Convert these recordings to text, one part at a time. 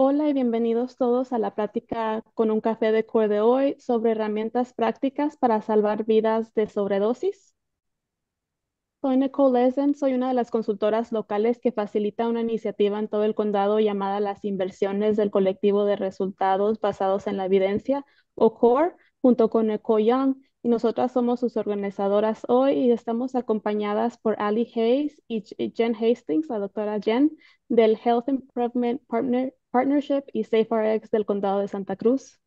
Hola y bienvenidos todos a la plática con un café de core de hoy sobre herramientas prácticas para salvar vidas de sobredosis. Soy Nicole Lezen, soy una de las consultoras locales que facilita una iniciativa en todo el condado llamada las inversiones del colectivo de resultados basados en la evidencia o CORE, junto con Nicole Young. Y nosotras somos sus organizadoras hoy y estamos acompañadas por Ali Hayes y Jen Hastings, la doctora Jen, del Health Improvement Partner Partnership y SafeRx del Condado de Santa Cruz.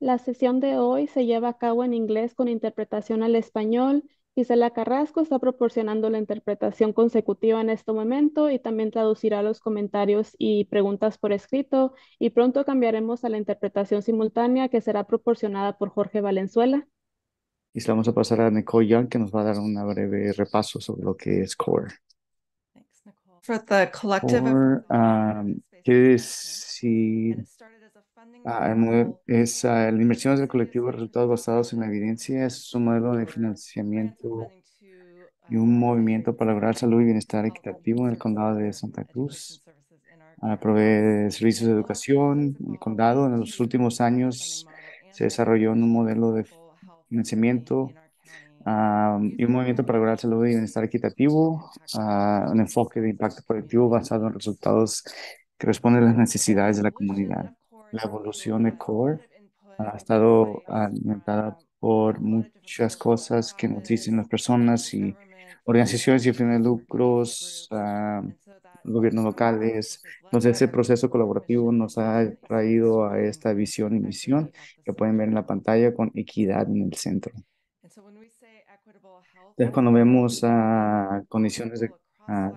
La sesión de hoy se lleva a cabo en inglés con interpretación al español. Gisela Carrasco está proporcionando la interpretación consecutiva en este momento y también traducirá los comentarios y preguntas por escrito. Y pronto cambiaremos a la interpretación simultánea que será proporcionada por Jorge Valenzuela. Y se la vamos a pasar a Nicole Young, que nos va a dar un breve repaso sobre lo que es CORE. For the collective CORE um, quiere decir ah, el modelo- es ah, la inversión del colectivo de resultados basados en la evidencia, es un modelo de financiamiento y un movimiento para lograr salud y bienestar equitativo en el condado de Santa Cruz. Ah, provee servicios de educación en el condado. En los últimos años se desarrolló un modelo de financiamiento ah, y un movimiento para lograr salud y bienestar equitativo, ah, un enfoque de impacto colectivo basado en resultados que responden a las necesidades de la comunidad. La evolución de CORE ha estado alimentada por muchas cosas que nos dicen las personas y organizaciones y fines de lucros, ah, gobiernos locales. Entonces, ese proceso colaborativo nos ha traído a esta visión y misión que pueden ver en la pantalla con equidad en el centro. Entonces, cuando vemos ah, condiciones de ah,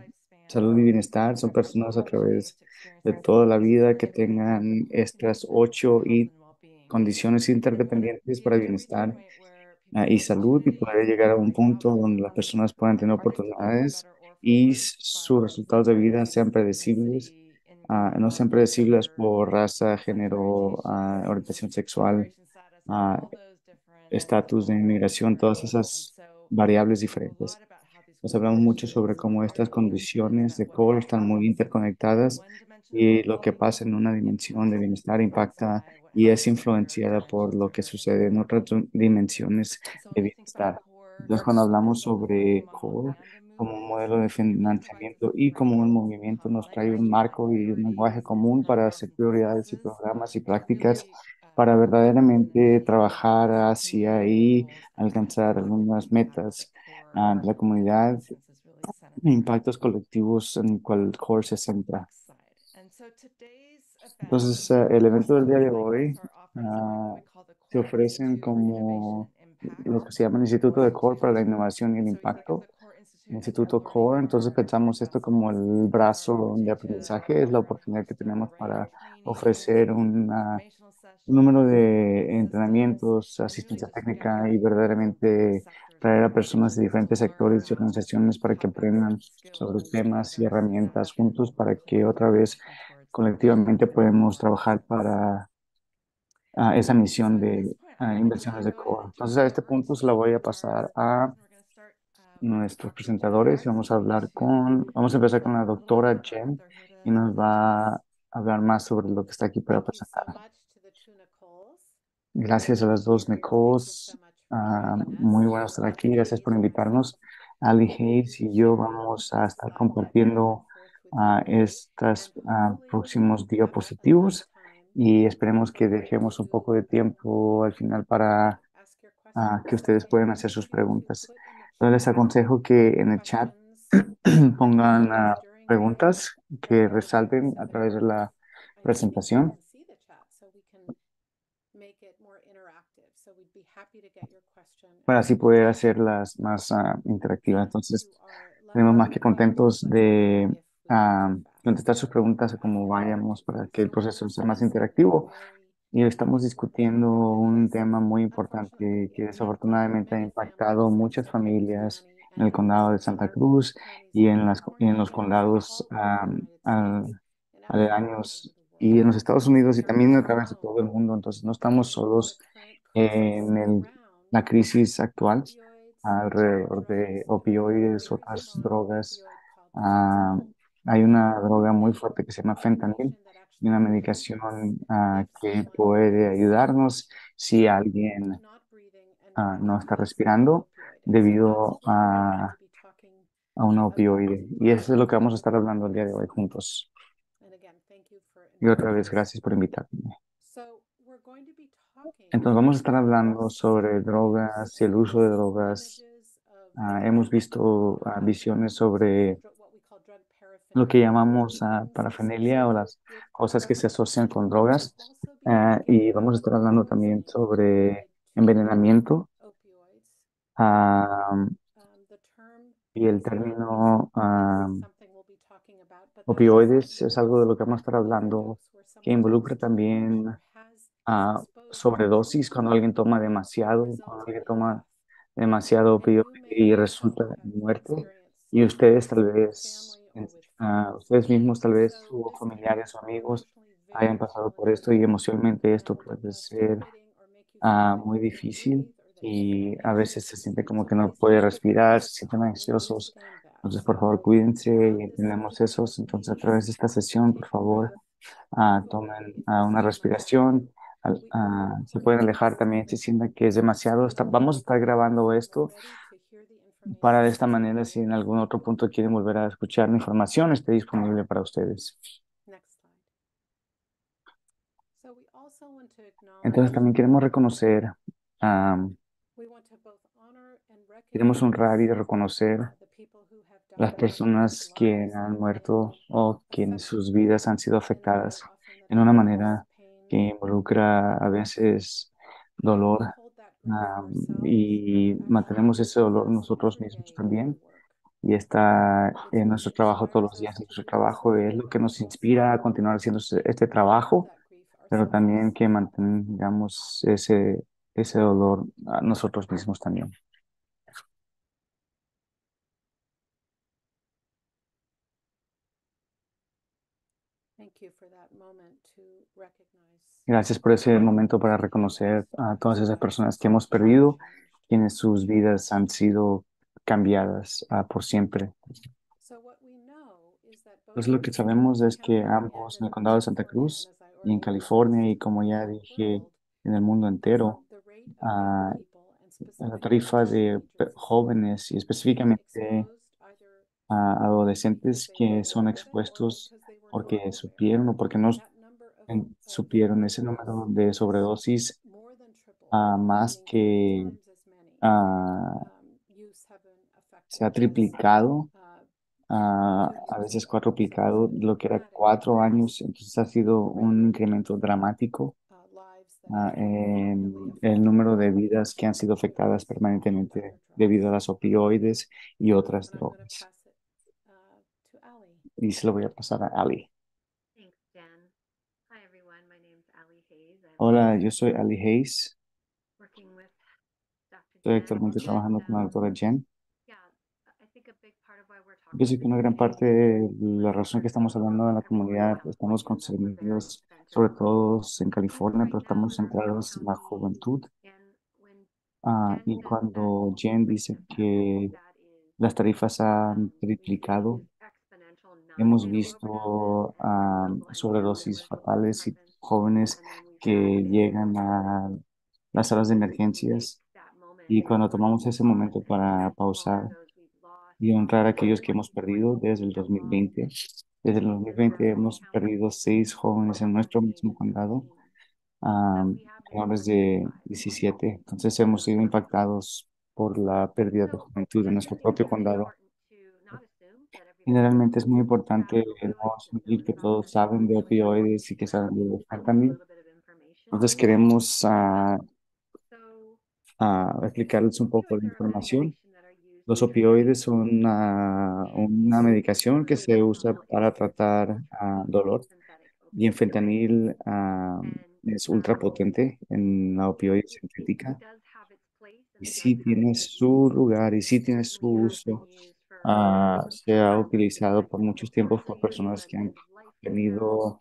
salud y bienestar, son personas a través de toda la vida que tengan estas ocho y condiciones interdependientes para bienestar ah, y salud y poder llegar a un punto donde las personas puedan tener oportunidades y sus resultados de vida sean predecibles, ah, no sean predecibles por raza, género, ah, orientación sexual, estatus de inmigración, todas esas variables diferentes. Nos hablamos mucho sobre cómo estas condiciones de core están muy interconectadas y lo que pasa en una dimensión de bienestar impacta y es influenciada por lo que sucede en otras dimensiones de bienestar. Entonces, cuando hablamos sobre core como un modelo de financiamiento y como un movimiento, nos trae un marco y un lenguaje común para hacer prioridades y programas y prácticas para verdaderamente trabajar hacia y alcanzar algunas metas ah, de la comunidad impactos colectivos en cual el core se centra. Entonces, eh, el evento del día de hoy ah, se ofrecen como lo que se llama el Instituto de Core para la Innovación y el Impacto. El Instituto Core, entonces pensamos esto como el brazo de aprendizaje, es la oportunidad que tenemos para ofrecer una- un número de entrenamientos, asistencia técnica y verdaderamente traer a personas de diferentes sectores y organizaciones para que aprendan sobre temas y herramientas juntos para que otra vez colectivamente podemos trabajar para ah, esa misión de ah, inversiones de core. Entonces, a este punto se la voy a pasar a nuestros presentadores y vamos a hablar con, vamos a empezar con la doctora Jen y nos va a hablar más sobre lo que está aquí para presentar. Gracias a las dos Nicoles. Ah, muy bueno estar aquí. Gracias por invitarnos. Ali Hayes y yo vamos a estar compartiendo ah, estos próximos diapositivos y esperemos que dejemos un poco de tiempo al final para ah, que ustedes puedan hacer sus preguntas. Entonces les aconsejo que en el chat pongan ah, preguntas que resalten a través de la presentación. Para así poder hacerlas más ah, interactivas. Entonces, tenemos más que contentos de ah, contestar sus preguntas a cómo vayamos para que el proceso sea más interactivo. Y estamos discutiendo un tema muy importante que desafortunadamente ha impactado muchas familias en el condado de Santa Cruz y en, las, y en los condados al- aledaños y en los Estados Unidos y también a través de todo el mundo. Entonces, no estamos solos en el- la crisis actual alrededor de opioides, otras drogas. Ah, hay una droga muy fuerte que se llama fentanil y una medicación ah, que puede ayudarnos si alguien ah, no está respirando debido a, a un opioide. Y eso es lo que vamos a estar hablando el día de hoy juntos. Y otra vez, gracias por invitarme. Entonces vamos a estar hablando sobre drogas y el uso de drogas. Ah, hemos visto ah, visiones sobre lo que llamamos parafernalia o las cosas que se asocian con drogas. Y vamos a estar hablando también sobre envenenamiento. Y el término opioides es algo de lo que vamos a estar hablando que involucra también a sobredosis cuando alguien toma demasiado, cuando alguien toma demasiado opioide y resulta en muerte. Y ustedes tal vez, ah, ustedes mismos tal vez, sus familiares o amigos hayan pasado por esto y emocionalmente esto puede ser ah, muy difícil y a veces se siente como que no puede respirar, se sienten ansiosos. Entonces, por favor, cuídense y entendemos eso. Entonces, a través de esta sesión, por favor, ah, tomen ah, una respiración. Ah, se pueden alejar también si sienten que es demasiado. Está- vamos a estar grabando esto para de esta manera, si en algún otro punto quieren volver a escuchar la información, esté disponible para ustedes. Entonces, también queremos reconocer, am, queremos honrar y reconocer las personas que han muerto o quienes sus vidas han sido afectadas en una manera que involucra a veces dolor, y mantenemos ese dolor nosotros mismos también. Y está en nuestro trabajo todos los días, nuestro trabajo es lo que nos inspira a continuar haciendo este este trabajo, pero también que mantengamos ese, ese dolor a nosotros mismos también. Gracias por ese momento para reconocer a todas esas personas que hemos perdido, quienes sus vidas han sido cambiadas ah, por siempre. Pues lo que sabemos es que ambos en el condado de Santa Cruz y en California y como ya dije en el mundo entero, ah, la tarifa de jóvenes y específicamente a adolescentes que son expuestos porque supieron o porque no supieron ese número de sobredosis a más que ah, se ha triplicado, ah, a veces cuadruplicado lo que era cuatro años, entonces ha sido un incremento dramático ah, en el número de vidas que han sido afectadas permanentemente debido a las opioides y otras drogas. Y se lo voy a pasar a Ali. Thanks, Jen. Hi, everyone. My name's Allie Hayes. I'm Hola, yo soy Ali Hayes. working with Dr. Estoy Jen. actualmente and, trabajando con la um, doctora Jen. Yeah, I think a big part of why we're Yo talking sé que una gran parte de la razón que estamos hablando en la comunidad, estamos concernidos sobre todo en California, pero estamos centrados en la juventud. Ah, y cuando Jen dice que las tarifas um, han we've triplicado, hemos visto and sobredosis fatales y jóvenes que llegan a las salas de emergencias. Y cuando to tomamos ese momento para pausar y honrar a aquellos que hemos perdido desde el have lost 2020. Desde el 2020 hemos perdido seis jóvenes en nuestro mismo condado, ah, menores de 17. Entonces hemos sido impactados por la pérdida de juventud en nuestro propio condado. Generalmente es muy importante no asumir que todos saben de opioides y que saben de fentanil. Entonces queremos ah, ah, explicarles un poco de información. Los opioides son una, una medicación que se usa para tratar ah, dolor y el fentanil ah, es ultra potente en la opioide sintética y sí tiene su lugar y sí tiene su uso. Se ha utilizado por muchos tiempos por personas que han tenido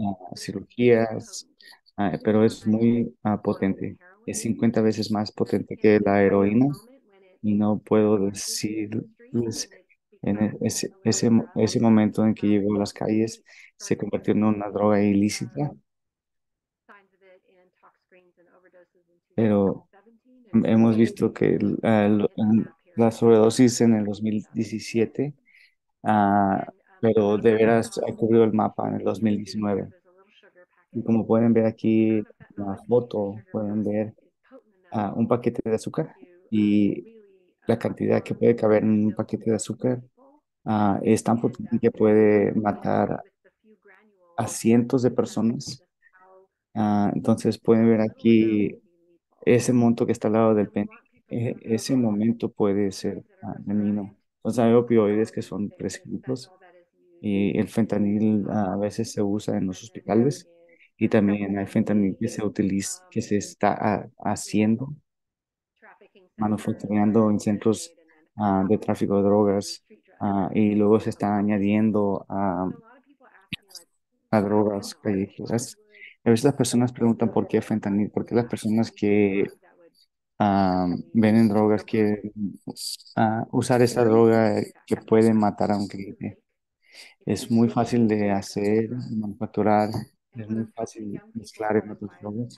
ah, cirugías, ah, pero es muy potente. Es 50 veces más potente que la heroína y no puedo decirles En e- ese, ese, ese momento en que llegó a las calles, se convirtió en una droga ilícita, pero hemos visto que la sobredosis en el 2017, ah, pero de veras ha cubrido el mapa en el 2019. Y como pueden ver aquí en la foto, pueden ver ah, un paquete de azúcar y la cantidad que puede caber en un paquete de azúcar ah, es tan potente que puede matar a cientos de personas. Entonces pueden ver aquí ese monto que está al lado del penny. E- ese momento puede ser ah, dañino. Entonces hay opioides que son prescritos y el fentanil ah, a veces se usa en los hospitales y también hay fentanil que se utiliza, que se está ah, haciendo, manufacturando en centros ah, de tráfico de drogas ah, y luego se está añadiendo a, a drogas callejeras. A veces las personas preguntan por qué fentanil, por qué las personas que venden drogas quieren usar esa droga que puede matar a un cliente. Es muy fácil de hacer, manufacturar, es muy fácil mezclar en otras drogas.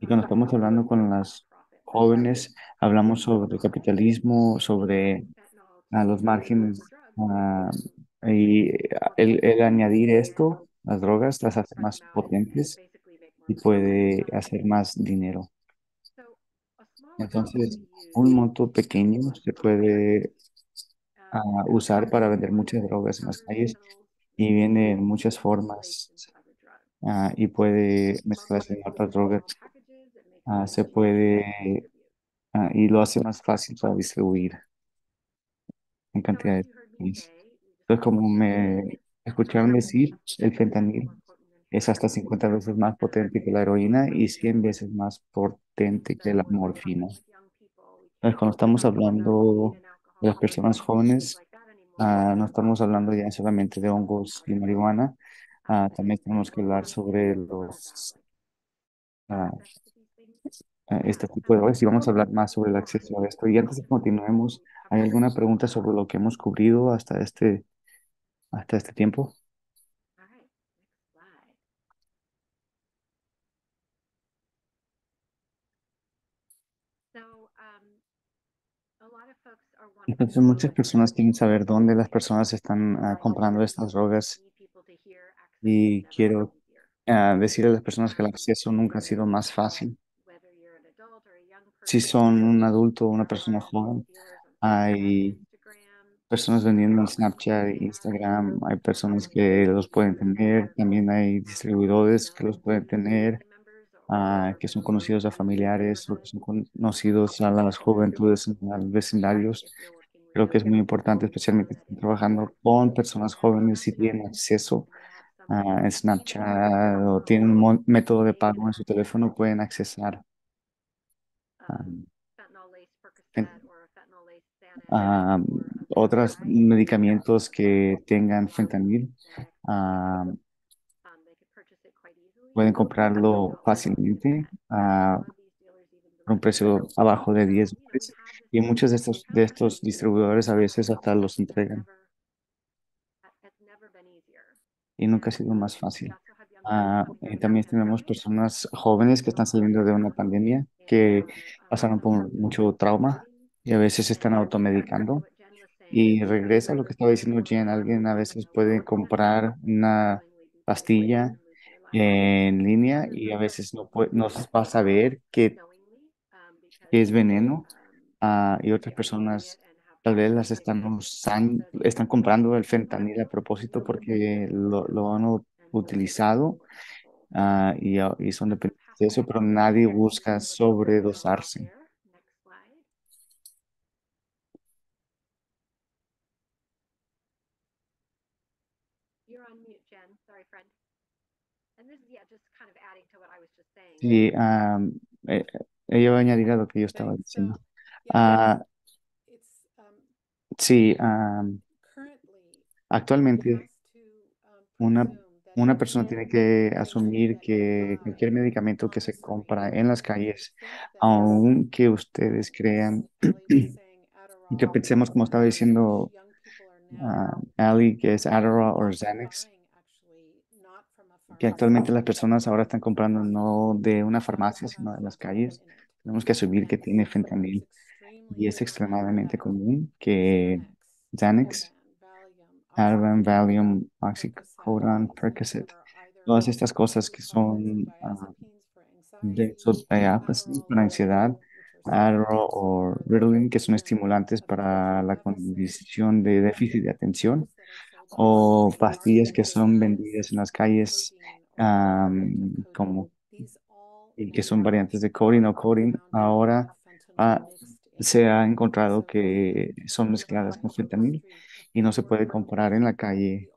Y cuando estamos hablando con las jóvenes, hablamos sobre capitalismo, sobre los márgenes y el añadir esto, las drogas, las hace más potentes y puede hacer más dinero. Entonces, un monto pequeño se puede ah, usar para vender muchas drogas en las calles y viene en muchas formas ah, y puede mezclarse en otras drogas. Ah, se puede ah, y lo hace más fácil para distribuir en cantidades pequeñas. Entonces, como me escucharon decir, el fentanil es hasta 50 veces más potente que la heroína y 100 veces más potente que la morfina. Cuando estamos hablando de las personas jóvenes, ah, no estamos hablando ya solamente de hongos y marihuana, ah, también tenemos que hablar sobre los ah, este tipo de drogas y vamos a hablar más sobre el acceso a esto. Y antes de que continuemos, ¿hay alguna pregunta sobre lo que hemos cubrido hasta este, hasta este tiempo? Entonces, muchas personas quieren saber dónde las personas están ah, comprando estas drogas y quiero ah, decirle a las personas que el acceso nunca ha sido más fácil. Si son un adulto o una persona joven, hay personas vendiendo en Snapchat, Instagram, hay personas que los pueden tener, también hay distribuidores que los pueden tener, ah, que son conocidos a familiares o que son conocidos a las juventudes, a los vecindarios. Creo que es muy importante, especialmente si trabajando con personas jóvenes y tienen acceso a Snapchat o tienen un método de pago en su teléfono, pueden accesar a, a otros medicamentos que tengan fentanil. ah, pueden comprarlo fácilmente por un precio abajo de 10 dólares. Y muchos de estos, de estos distribuidores a veces hasta los entregan. Y nunca ha sido más fácil. Ah, también tenemos personas jóvenes que están saliendo de una pandemia, que pasaron por mucho trauma y a veces están automedicando. Y regresa a lo que estaba diciendo Jen, alguien a veces puede comprar una pastilla en línea y a veces no, puede, no va a saber que, que es veneno ah, y otras personas tal vez las están usando, están comprando el fentanil a propósito porque lo, lo han utilizado ah, y, y son dependientes de eso, pero nadie busca sobredosarse. Sí, ah, eh, ella va a añadir a lo que yo estaba diciendo. um, sí, one actualmente um, una, una persona tiene que asumir que cualquier medicamento que se compra en las calles, aunque ustedes crean y que pensemos, como estaba diciendo are ah, Ali, que es Adderall o Xanax, que actualmente las personas ahora están comprando no de una farmacia, sino de las calles. Tenemos que asumir que tiene fentanil y es extremadamente común que Xanax, Ativan, Valium, Oxycodone, Percocet, todas estas cosas que son ah, benzodiazepines para ansiedad, Adderall o Ritalin, que son estimulantes para la condición de déficit de atención, o pastillas que son vendidas en las calles am, como y que son variantes de codeine o codeine, ahora ah, se ha encontrado que son mezcladas con fentanil y no se puede comprar en la calle.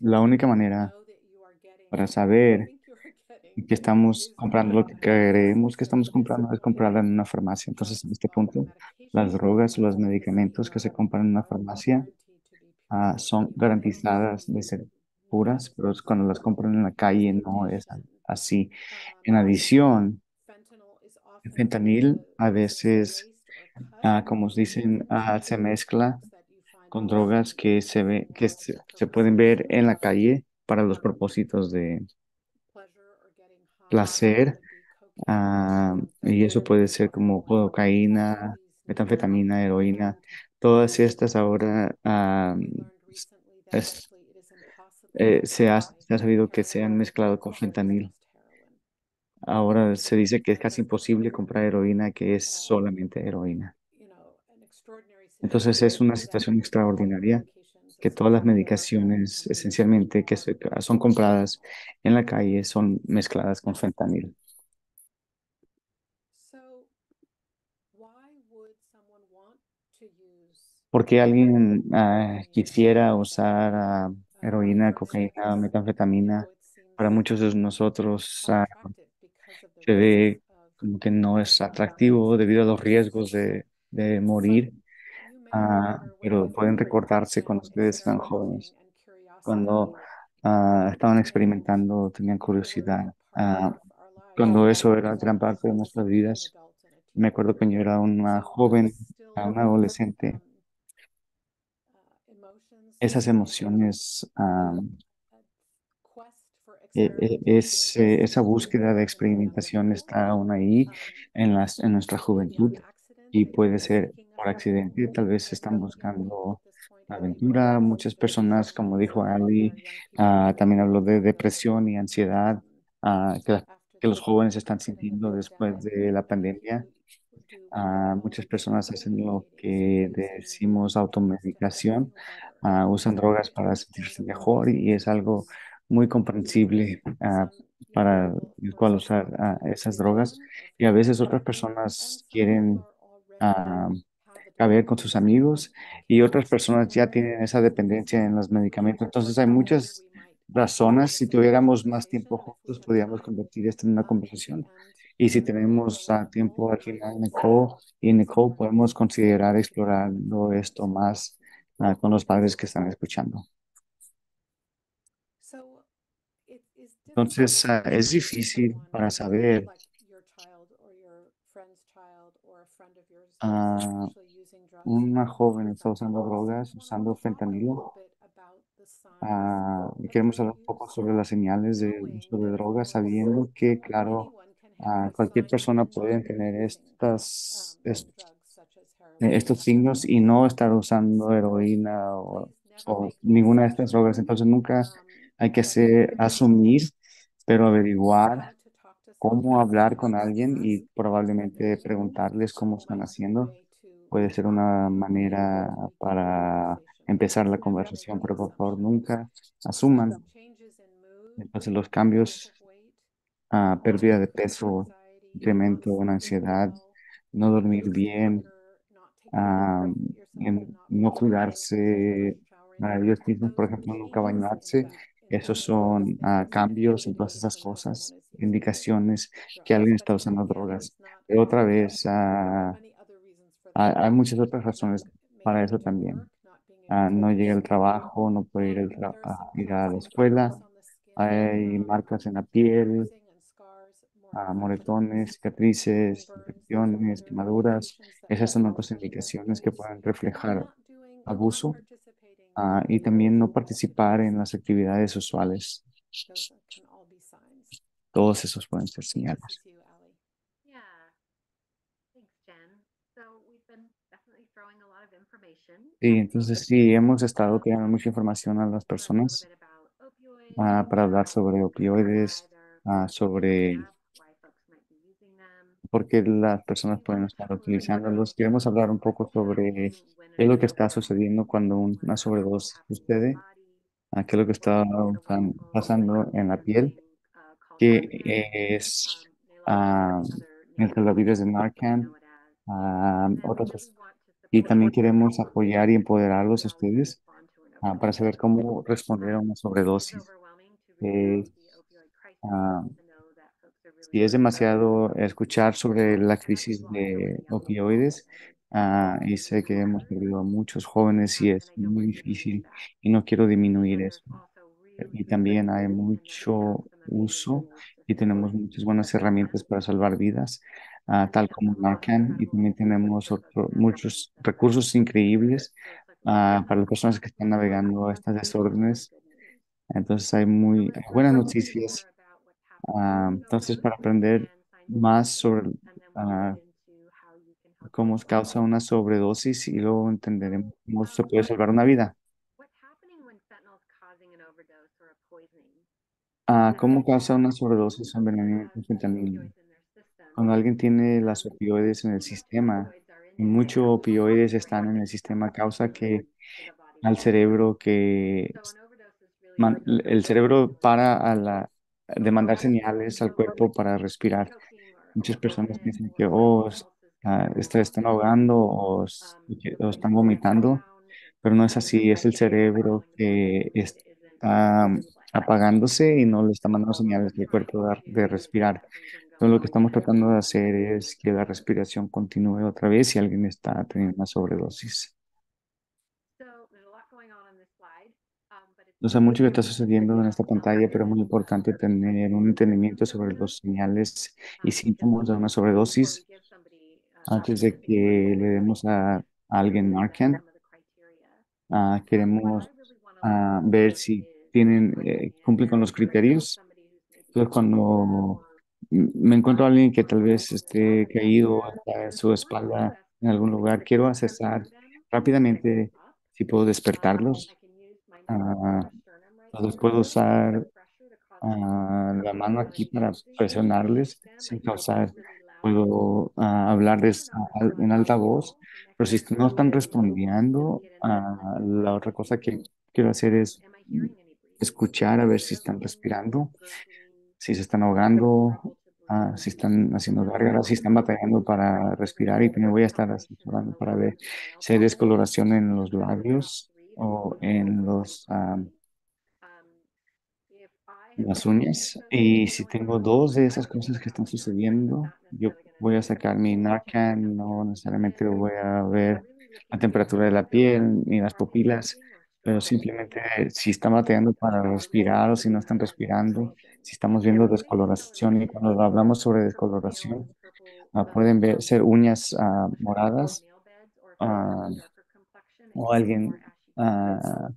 La única manera para saber que estamos comprando lo que creemos que estamos comprando es comprarla en una farmacia. Entonces, en este punto, las drogas o los medicamentos que se compran en una farmacia ah, son garantizadas de ser puras, pero cuando las compran en la calle no es así. En adición, el fentanil a veces, ah, como dicen, ah, se mezcla con drogas que se ve, que se, pueden ver en la calle para los propósitos de placer, y eso puede ser como cocaína, metanfetamina, heroína, todas estas ahora ah, eh, se ha, se ha sabido que se han mezclado con fentanil. Ahora se dice que es casi imposible comprar heroína que es solamente heroína. Entonces es una situación extraordinaria que todas las medicaciones esencialmente que son compradas en la calle son mezcladas con fentanil. ¿Por qué alguien ah, quisiera usar ah, heroína, cocaína, metanfetamina? Para muchos de nosotros ah, se ve como que no es atractivo debido a los riesgos de, de morir, pero pueden recordarse cuando ustedes eran jóvenes, cuando estaban experimentando, tenían curiosidad, cuando eso era gran parte de nuestras vidas. Me acuerdo cuando yo era una joven, una adolescente, esas emociones, e- e- es, eh, esa búsqueda de experimentación está aún ahí en las, en nuestra juventud y puede ser por accidente, tal vez están buscando aventura. Muchas personas, como dijo Ali, ah, también habló de depresión y ansiedad que, la- que los jóvenes están sintiendo después de la pandemia. Ah, muchas personas hacen lo que decimos automedicación, ah, usan drogas para sentirse mejor y es algo muy comprensible ah, para el cual usar esas drogas. Y a veces otras personas quieren caber con sus amigos y otras personas ya tienen esa dependencia en los medicamentos. Entonces hay muchas razones. Si tuviéramos más tiempo juntos, podríamos convertir esto en una conversación. Y si tenemos ah, tiempo al final, Nicole y Nicole, podemos considerar explorando esto más ah, con los padres que están escuchando. Entonces, ah, es difícil para saber ah, una joven está usando drogas, usando fentanilo. Queremos hablar un poco sobre las señales de uso de drogas, sabiendo que, claro, ah, cualquier persona puede tener estas, est- eh, estos signos y no estar usando heroína o, o ninguna de estas drogas. Entonces, nunca hay que hacer, asumir, pero averiguar cómo hablar con alguien y probablemente preguntarles cómo están haciendo. Puede ser una manera para empezar la conversación, pero por favor nunca asuman. Entonces los cambios, ah, pérdida de peso, incremento en ansiedad, no dormir bien, ah, no cuidarse a ellos mismos, por ejemplo, nunca bañarse. Esos son ah, cambios en todas esas cosas, indicaciones que alguien está usando drogas. Otra vez, ah, hay, muchas otras razones para eso también. No llega al trabajo, no puede ir, tra- ir a la escuela, hay marcas en la piel, ah, moretones, cicatrices, infecciones, quemaduras. Esas son otras indicaciones que pueden reflejar abuso. ah, y también no participar en las actividades usuales. Todos esos pueden ser señales. a. Sí, entonces sí, hemos estado tirando mucha información a las a personas ah, para hablar sobre opioides, used sobre them. por qué las personas pueden estar utilizándolos. Queremos hablar un poco sobre qué es lo que está sucediendo cuando un- una sobredosis sucede, qué es lo que está pasando en la piel, qué es ah, el coronavirus de Narcan, ah, otras. Y también queremos apoyar y empoderarlos a ustedes ah, para saber cómo responder a una sobredosis. Eh, si es demasiado escuchar sobre la crisis de opioides, ah, y sé que hemos perdido a muchos jóvenes y es muy difícil y no quiero disminuir eso. Y también hay mucho uso y tenemos muchas buenas herramientas para salvar vidas, ah, tal como Narcan, y también tenemos otro- muchos recursos increíbles ah, para las personas que están navegando estas desórdenes. Entonces hay muy buenas noticias. Ah, entonces, para aprender más sobre ah, cómo causa una sobredosis y luego entenderemos cómo se puede salvar una vida. Ah, ¿cómo causa una sobredosis o envenenamiento con fentanilo? Cuando alguien tiene las opioides en el sistema, y muchos opioides están en el sistema, causa que al cerebro que man- el cerebro para a la, de mandar señales al cuerpo para respirar. Muchas personas piensan que oh, es- ah, está- están ahogando o están vomitando, pero no es así, es el cerebro que está apagándose y no le está mandando señales al cuerpo de, de respirar. Entonces lo que estamos tratando de hacer es que la respiración continúe otra vez si alguien está teniendo una sobredosis. No sé mucho que está sucediendo en esta pantalla, pero es muy importante tener un entendimiento sobre los señales y síntomas de una sobredosis antes de que le demos a, a alguien Narcan. Ah, queremos ah, ver si tienen, eh, cumplen con los criterios. Entonces, cuando me encuentro a alguien que tal vez esté caído en su espalda en algún lugar, quiero accesar rápidamente si puedo despertarlos. Entonces puedo usar ah, la mano aquí para presionarles sin causar, puedo ah, hablarles en alta voz, pero si no están respondiendo, ah, la otra cosa que quiero hacer es escuchar a ver si están respirando, si se están ahogando, ah, si están haciendo gárgaras, si están batallando para respirar y también voy a estar asesorando para ver si hay descoloración en los labios o en los... ah, las uñas. Y si tengo dos de esas cosas que están sucediendo, yo voy a sacar mi Narcan, no necesariamente voy a ver la temperatura de la piel ni las pupilas, pero simplemente si están batallando para respirar o si no están respirando, si estamos viendo descoloración y cuando hablamos sobre descoloración, ah, pueden ver, ser uñas ah, moradas ah, o alguien ah,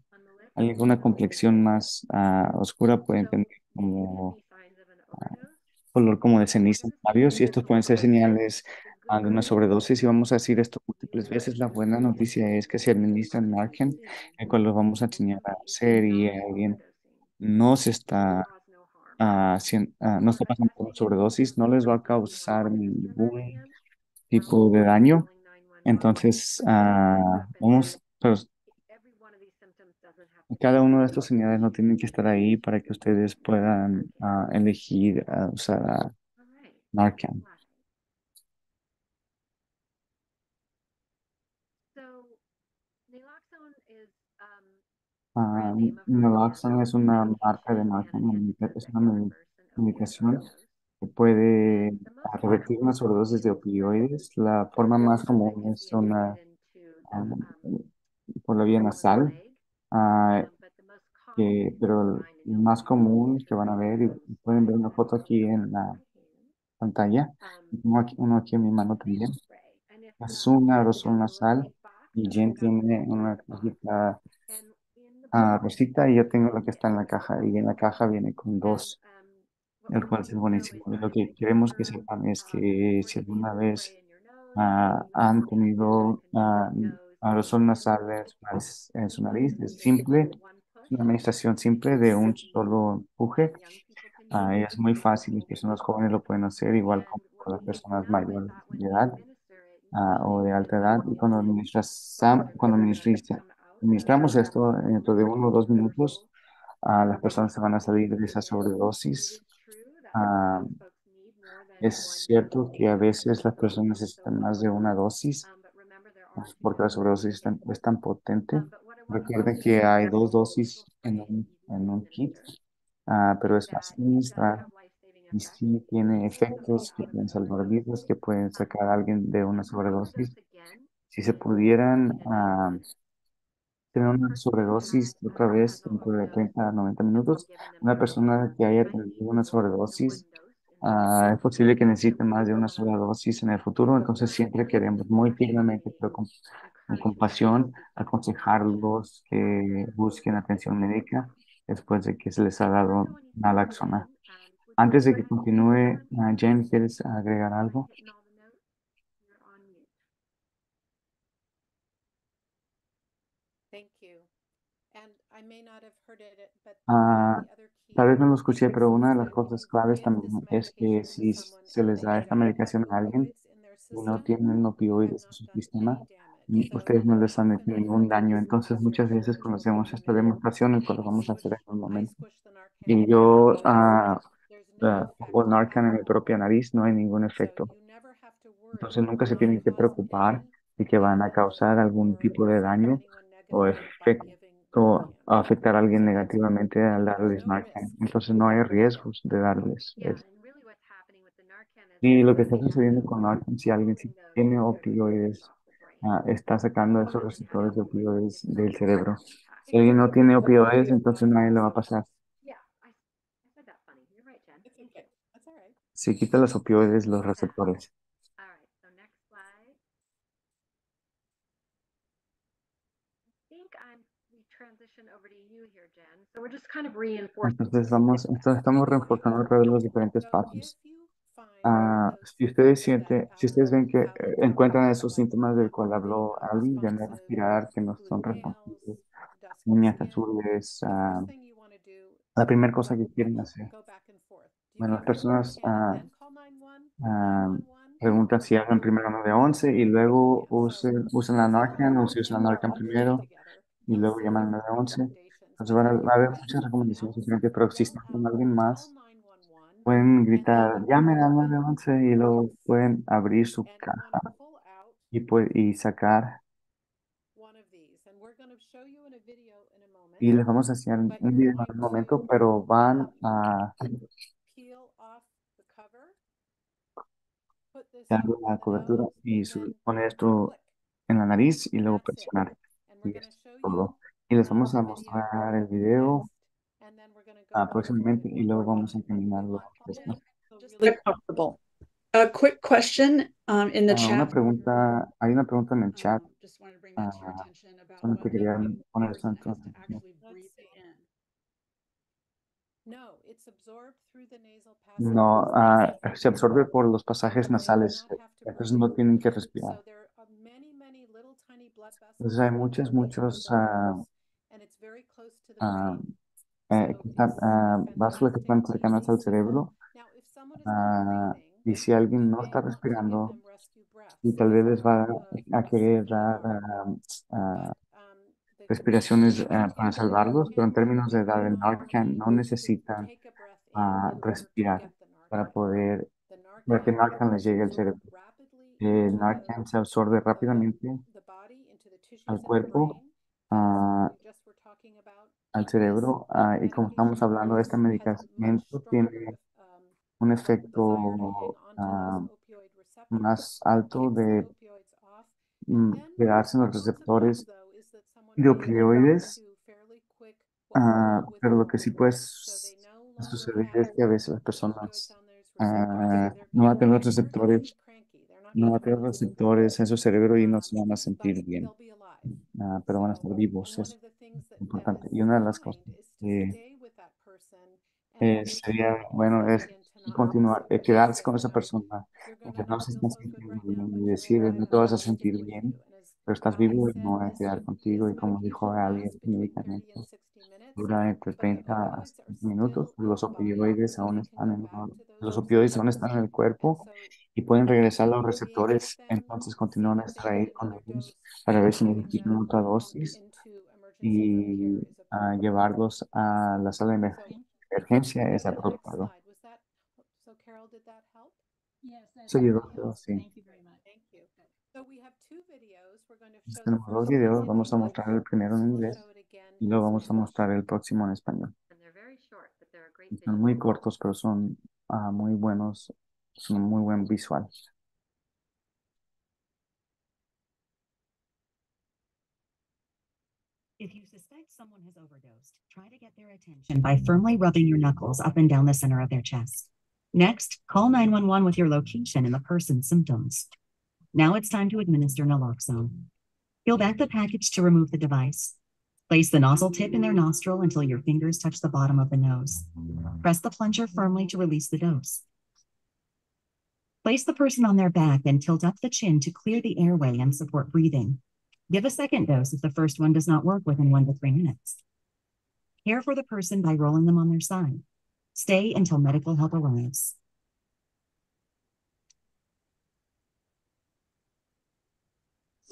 alguien con una complexión más ah, oscura pueden tener como color como de ceniza en labios y estos pueden ser señales de una sobredosis y vamos a decir esto múltiples veces. La buena noticia es que se administran Narcan, el cual los vamos a enseñar a hacer y alguien no se está, ah, no está pasando por una sobredosis, no les va a causar ningún tipo de daño. Entonces, ah, vamos, pero cada uno de estos señales no tienen que estar ahí para que ustedes puedan ah, elegir ah, usar a Narcan. Ah, Naloxone es una marca de medica- es una medi- medicación que puede revertir una sobredosis de opioides. La forma más común es una por la vía nasal. Ah, que- pero el más común que van a ver, y pueden ver una foto aquí en la pantalla, tengo aquí- uno aquí en mi mano también, es un aerosol nasal y Jen tiene una cajita ah, rosita y yo tengo lo que está en la caja y en la caja viene con dos, el cual es buenísimo. Y lo que queremos que sepan es que si alguna vez ah, han tenido aerosol nasales pues, en su nariz, es simple, es una administración simple de un solo empuje. Ah, es muy fácil, las personas jóvenes lo pueden hacer igual como las personas mayores de edad ah, o de alta edad. Y cuando, administras, cuando administra- administramos esto dentro de uno o dos minutos, ah, las personas se van a salir de esa sobredosis. Ah, es cierto que a veces las personas necesitan más de una dosis porque la sobredosis es tan, es tan potente. Recuerden que hay dos dosis en un, en un kit, ah, pero es fácil administrar y sí tiene efectos que pueden salvar vidas, que pueden sacar a alguien de una sobredosis. Si se pudieran ah, tener una sobredosis otra vez dentro de 30 a 90 minutos, una persona que haya tenido una sobredosis, ah, es posible que necesite más de una sobredosis en el futuro, entonces siempre queremos muy firmemente, pero con, con compasión, aconsejarlos que busquen atención médica después de que se les ha dado naloxona. Antes de que continúe, ah, Jen, ¿quieres agregar algo? Thank Tal vez no lo escuché, pero una de las cosas claves también es que si se les da esta medicación a alguien y no tienen opioides en su sistema, y ustedes no les han hecho ningún daño. Entonces, muchas veces cuando hacemos esta demostración, cual I vamos a hacer en un momento, y yo pongo at Narcan en mi propia nariz, no hay ningún efecto. Entonces, nunca se tienen que preocupar de que van a causar algún tipo de daño o efecto o afectar a alguien negativamente al there's darles no Narcan. risk. Entonces, no hay riesgos de darles eso. Y lo que está sucediendo con Narcan, si alguien those tiene opioides, ah, está sacando So esos receptores de opioides del cerebro. Si alguien no tiene opioides, entonces nadie le va a pasar. Si quita los opioides, los receptores. All right, so next slide. I think I'm, we transition over to you here, Jen. So we're just kind of reinforcing. Entonces vamos, entonces estamos reforzando otra vez los diferentes So pasos. if you find those si ustedes symptoms sienten, si ustedes ven que eh, encuentran esos síntomas del cual habló Ali, de no respirar, que no son responsables, skin, azules, the first thing you want to do la is primera cosa que quieren hacer. Bueno, las personas Narcan and then call 911? 911? preguntan si hagan primero 911 y luego usen, usan la Narcan o si usan la Narcan primero y luego llaman al 911. Entonces van a, haber muchas recomendaciones diferentes, pero si están con alguien más, pueden gritar, llamen al 911 y luego pueden abrir su caja y, y sacar y les vamos a hacer un video en un momento, pero van a la cobertura y su- poner esto en la nariz y luego presionar. Y es todo. Y les vamos a mostrar el video ah, próximamente y luego vamos a really comfortable. A quick question um, in the una chat. pregunta, hay una pregunta en el chat. Um, just wanted to bring that to your attention about solamente quería poner en in. No, it's absorbed through the nasal No, passages. ah, se absorbe por los pasajes nasales, entonces no tienen que respirar. Entonces hay muchos, muchos ah, ah, eh, que están, it's ah, válvulas que están to cercanas al cerebro. Ah, y si alguien no está respirando, y tal vez les va uh, a a querer dar ah, ah, um, respiraciones para salvarlos, pero en términos de dar el not Narcan, no necesitan respirar para poder, para que Narcan Narcan les llegue al cerebro. El Narcan se absorbe rápidamente al cuerpo, brain. Al this cerebro, ah, y como estamos hablando, este medicamento tiene um, un efecto ah, más alto de mm, quedarse en los receptores de opioides, ah, pero lo que sí puede suceder es que a veces las personas ah, no van a tener los receptores, no van a tener receptores en su cerebro y no se van a sentir bien, pero van a estar vivos. Es- importante. Y una de las cosas que eh, sería bueno es continuar, eh, quedarse con esa So persona, aunque no se estén sintiendo bien y gonna no te vas a sentir bien, pero estás vivo y no voy a quedar contigo. Y como dijo lasts este between 30 and medicamento 60 minutes, dura entre but the 30 a opioids are 60 minutos, los opioides aún están en, los opioides aún están en el cuerpo y pueden regresar a los receptores, entonces continúan a estar ahí con ellos para ver si necesitan otra dosis y a llevarlos a la sala de emergencia es to the next apropiado. slide. Was that, so Carol, did that help? Eso ayudó, sí. Tenemos dos videos, in vamos a mostrar el primero en inglés y luego vamos a mostrar el próximo en español. Son muy cortos, pero son ah, muy buenos, son muy buen visual. If you suspect someone has overdosed, try to get their attention by firmly rubbing your knuckles up and down the center of their chest. Next, call 911 with your location and the person's symptoms. Now it's time to administer naloxone. Peel back the package to remove the device. Place the nozzle tip in their nostril until your fingers touch the bottom of the nose. Press the plunger firmly to release the dose. Place the person on their back and tilt up the chin to clear the airway and support breathing. Give a second dose if the first one does not work within one to three minutes. Care for the person by rolling them on their side. Stay until medical help arrives.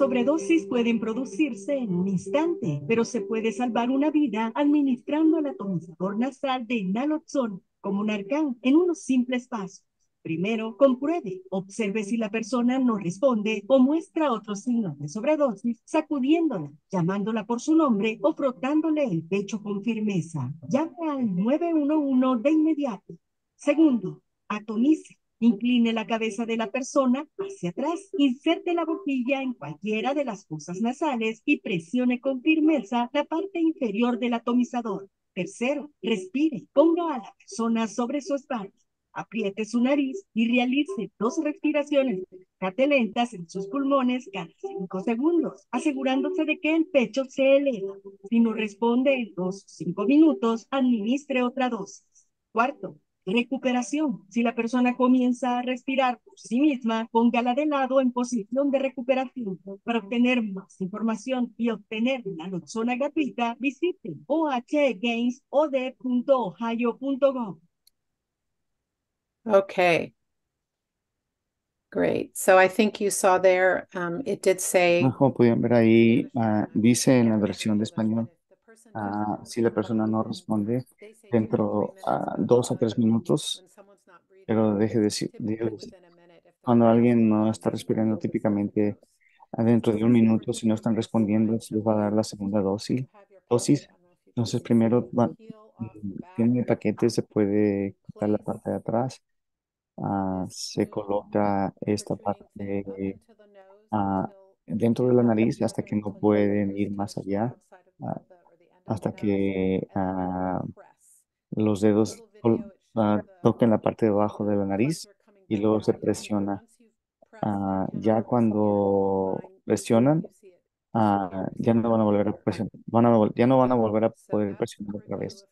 Sobredosis pueden producirse en un instante, pero se puede salvar una vida administrando el atomizador nasal de naloxón como Narcan en unos simples pasos. Primero, compruebe, observe si la persona no responde o muestra otros signos de sobredosis, sacudiéndola, llamándola por su nombre o frotándole el pecho con firmeza. Llame al 911 de inmediato. Segundo, atomice. Incline la cabeza de la persona hacia atrás, inserte la boquilla en cualquiera de las fosas nasales y presione con firmeza la parte inferior del atomizador. Tercero, respire. Ponga a la persona sobre su espalda. Apriete su nariz y realice dos respiraciones rescate lentas en sus pulmones cada cinco segundos, asegurándose de que el pecho se eleva. Si no responde en dos o cinco minutos, administre otra dosis. Cuarto, recuperación. Si la persona comienza a respirar por sí misma, póngala de lado en posición de recuperación. Para obtener más información y obtener la naloxona gratuita, visite ohgamesod.ohio.gov. Okay. Great. So I think you saw there, um, it did say. Como pudieron ver ahí, ah, dice en la versión de español, ah, si la persona no responde dentro a dos o tres minutos, pero deje de decir, cuando alguien no está respirando típicamente adentro de un minuto, si no están respondiendo, se les va a dar la segunda dosis. dosis. Entonces, primero va- tiene el paquete, se puede quitar la parte de atrás, ah, se coloca esta parte ah, dentro de la nariz hasta que no pueden ir más allá, ah, hasta que los dedos toquen la parte de abajo de la nariz y luego se presiona. Ya cuando presionan, ya no van a volver a presionar, van a, ya no van a volver a poder presionar otra vez.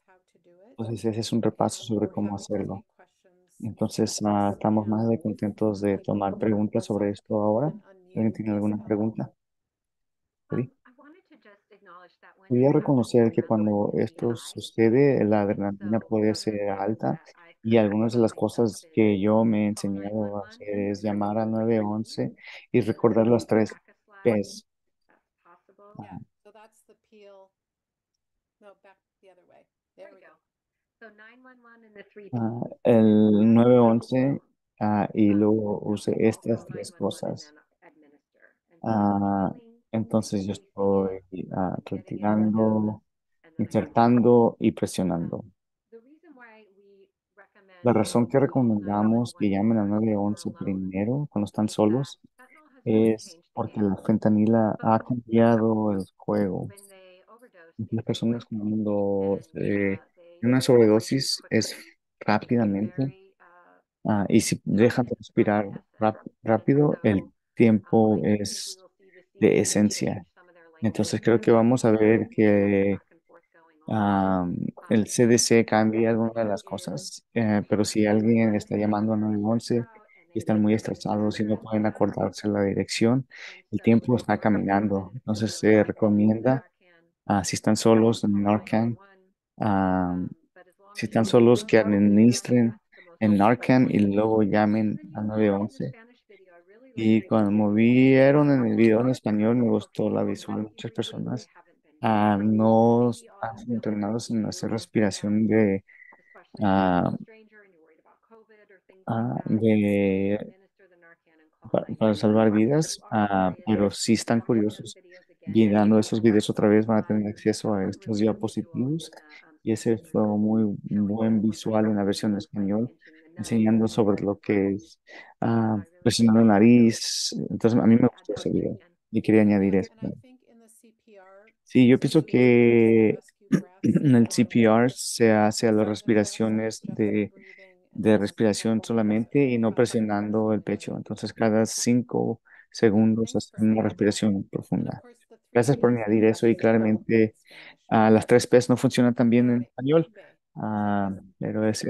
Entonces ese es un repaso sobre cómo hacerlo. Entonces ah, estamos más de contentos de tomar preguntas sobre esto ahora. ¿Alguien tiene alguna pregunta? Sí. Quería reconocer que cuando esto sucede, la adrenalina puede ser alta y algunas de las cosas que yo me he enseñado a 911 hacer es llamar al use 911 y recordar las tres P's. if that's possible. Yeah, so that's the peel. No, back the other way. There There we we go. go. So 911 and the three Ah, Ps. el 911 ah, y Um, luego use estas tres 911 and cosas. Ah, peeling, entonces yo estoy ah, retirando, insertando y Um, presionando. recommend La razón que recomendamos que 911 llamen al first when 911 they're alone primero cuando están solos es porque la fentanila ha cambiado el juego. Las personas cuando and se uh, una sobredosis es rápidamente ah, y si dejan de respirar rápido, el um, tiempo es de esencia. Entonces creo que vamos a ver que ah, el CDC cambie algunas de las cosas, eh, pero si alguien está llamando a 911 y están muy estresados y no pueden acordarse la dirección, el tiempo está caminando. Entonces se recomienda, ah, si están solos en Narcan, ah, si están solos, que administren en Narcan y luego llamen a 911. Y cuando vieron en el video en español, me gustó la visual. Muchas personas ah, no están entrenados en hacer respiración de, de pa- para salvar vidas, pero si están curiosos mirando esos videos otra vez, van a tener acceso a estos diapositivos. Y ese fue muy buen visual en la versión en español, enseñando sobre lo que es ah, presionar la nariz. Entonces, a mí me gustó ese video y quería añadir CPR, Sí, yo pienso que en el CPR se hace a las respiraciones de, de respiración solamente y no presionando el pecho. Entonces, cada cinco segundos hacen una respiración profunda. Gracias por añadir eso y claramente ah, las tres P's no funcionan tan bien en español, ah, pero es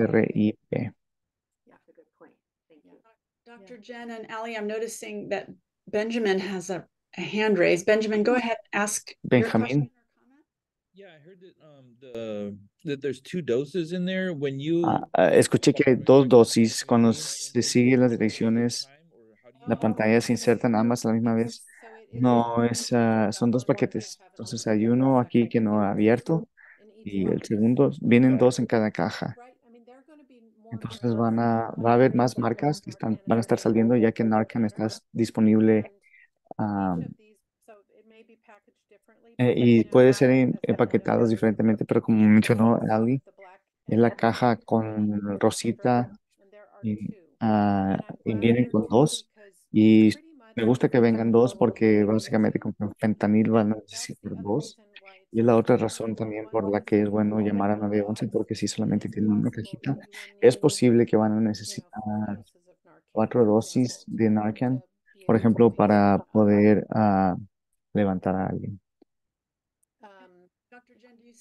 point. Thank you. Dr. Jen and Ali, I'm noticing that Benjamin has a, a hand raised. Benjamin, go ahead, ask comment. Yeah, I heard that um the that there's two doses in there when you ah, escuché que hay dos dosis. Cuando se siguen las direcciones, la pantalla se insertan ambas a la misma vez. No, es, ah, son dos paquetes. Entonces hay uno aquí que no ha abierto y el segundo, vienen dos en cada caja. Entonces van a, va a haber más marcas que están, van a estar saliendo ya que Narcan está disponible but y puede ser empaquetados diferentemente, pero como mencionó Ali, es la caja con um, rosita y, I'm y vienen con dos. Y me gusta que vengan dos porque básicamente con fentanil van a necesitar dos. Y es la otra razón también por la que es bueno llamar a the 911 drugs. porque si solamente tienen una cajita, es posible que van a necesitar cuatro dosis de Narcan, por ejemplo, para poder ah, levantar a alguien, Um,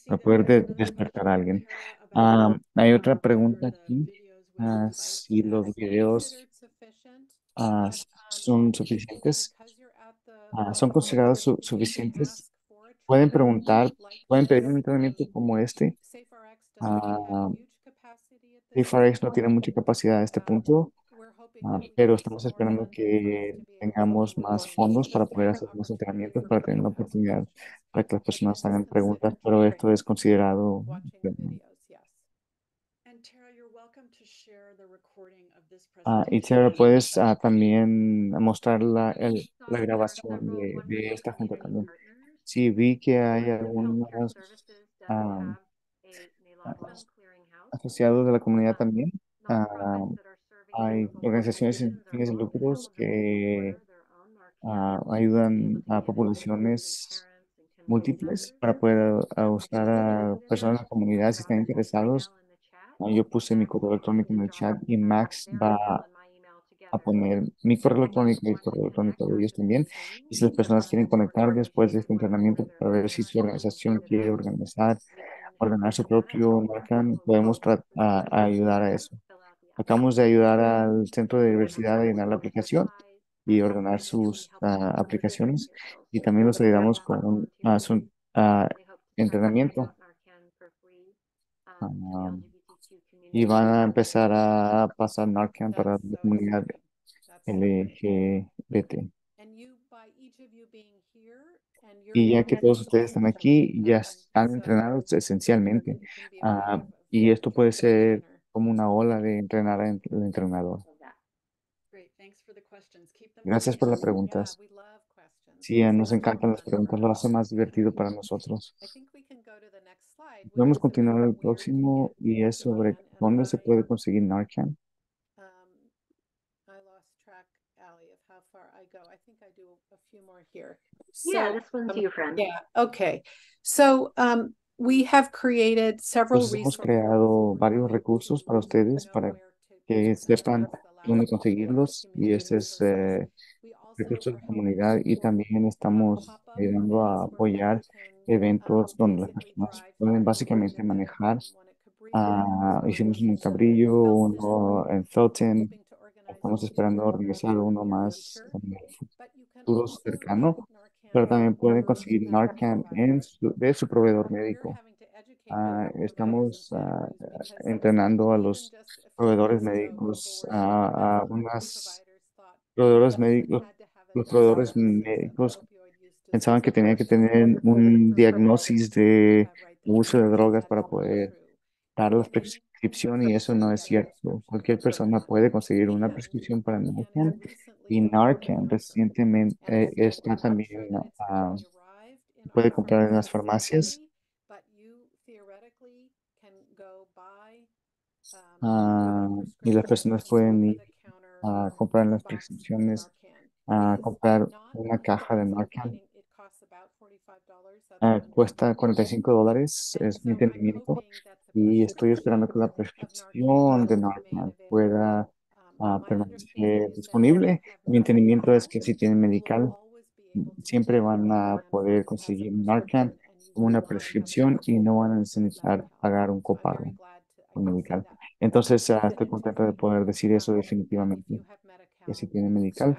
para poder de- despertar a alguien. Ah, hay otra um, pregunta aquí, would ah, si los videos ah, son suficientes, ah, son considerados su- suficientes. Pueden preguntar, pueden pedir un entrenamiento como este. Doesn't Ah, SafeRx no tiene mucha capacidad a este punto, pero estamos esperando que tengamos más fondos para poder hacer más entrenamientos, para tener la oportunidad para que las personas hagan preguntas, pero esto es considerado the enfermo. videos, yes. And Tara, you're welcome to share the recording of this Ah. Sarah, puedes ah, también mostrar la, el- la grabación de, esta junta también. Sí, vi que hay algunos ah, ah, asociados de la comunidad también. Ah, hay organizaciones sin fines de lucros que ayudan a poblaciones múltiples para poder usar a personas de la comunidad si están interesados. Yo puse mi correo electrónico en el chat y uh, Max va a poner mi correo electrónico y el correo electrónico de ellos también. Y si las personas quieren conectar después de este entrenamiento para ver si su organización quiere organizar, ordenar su propio also podemos a, ayudar a eso. Acabamos de ayudar al Centro de Diversidad a llenar la aplicación y ordenar sus ah, the aplicaciones y también los ayudamos con ah, su ah, passing entrenamiento. um, y van a empezar a pasar Narcan para la comunidad. LGBT. Y ya que todos to ustedes están aquí, ya están entrenados esencialmente. of y esto puede ser como una ola de entrenar al entrenador. Gracias por las preguntas. Sí, nos encantan las preguntas, lo hace más divertido para nosotros. I think we can go to Podemos is continuar to próximo get y es sobre dónde se puede conseguir Narcan. Um, I lost track, Ally, of how far I go. I think I do a few more here. Yeah, this one's um, you, friend. Yeah, okay. So, um, we have created several Entonces hemos resources creado varios recursos para ustedes para que sepan dónde conseguirlos y este es eh, recursos de comunidad y también estamos ayudando a apoyar eventos donde las personas pueden básicamente manejar. Ah, hicimos uno en Cabrillo, uno en Felton. Estamos esperando organizar uno más futuro cercano, pero también pueden conseguir Narcan en su- de su proveedor médico. Ah, estamos ah, entrenando a los proveedores médicos, a unas proveedores médicos, los proveedores médicos pensaban que tenían que tener un diagnóstico de uso de drogas para poder dar la prescripción y eso no es cierto. Cualquier persona puede conseguir una prescripción para Narcan y Narcan recientemente eh, está también, ah, puede comprar en las farmacias. Ah, y las personas pueden ir a comprar las prescripciones, a comprar una caja de Narcan. Ah, cuesta 45 dólares, es mi entendimiento, y estoy esperando que la prescripción de Narcan pueda ah, permanecer disponible. Mi entendimiento es que si tienen medical, siempre van a poder conseguir Narcan como una prescripción y no van a necesitar pagar un copago por medical. Entonces, ah, estoy contento de poder decir eso definitivamente, que si tienen medical,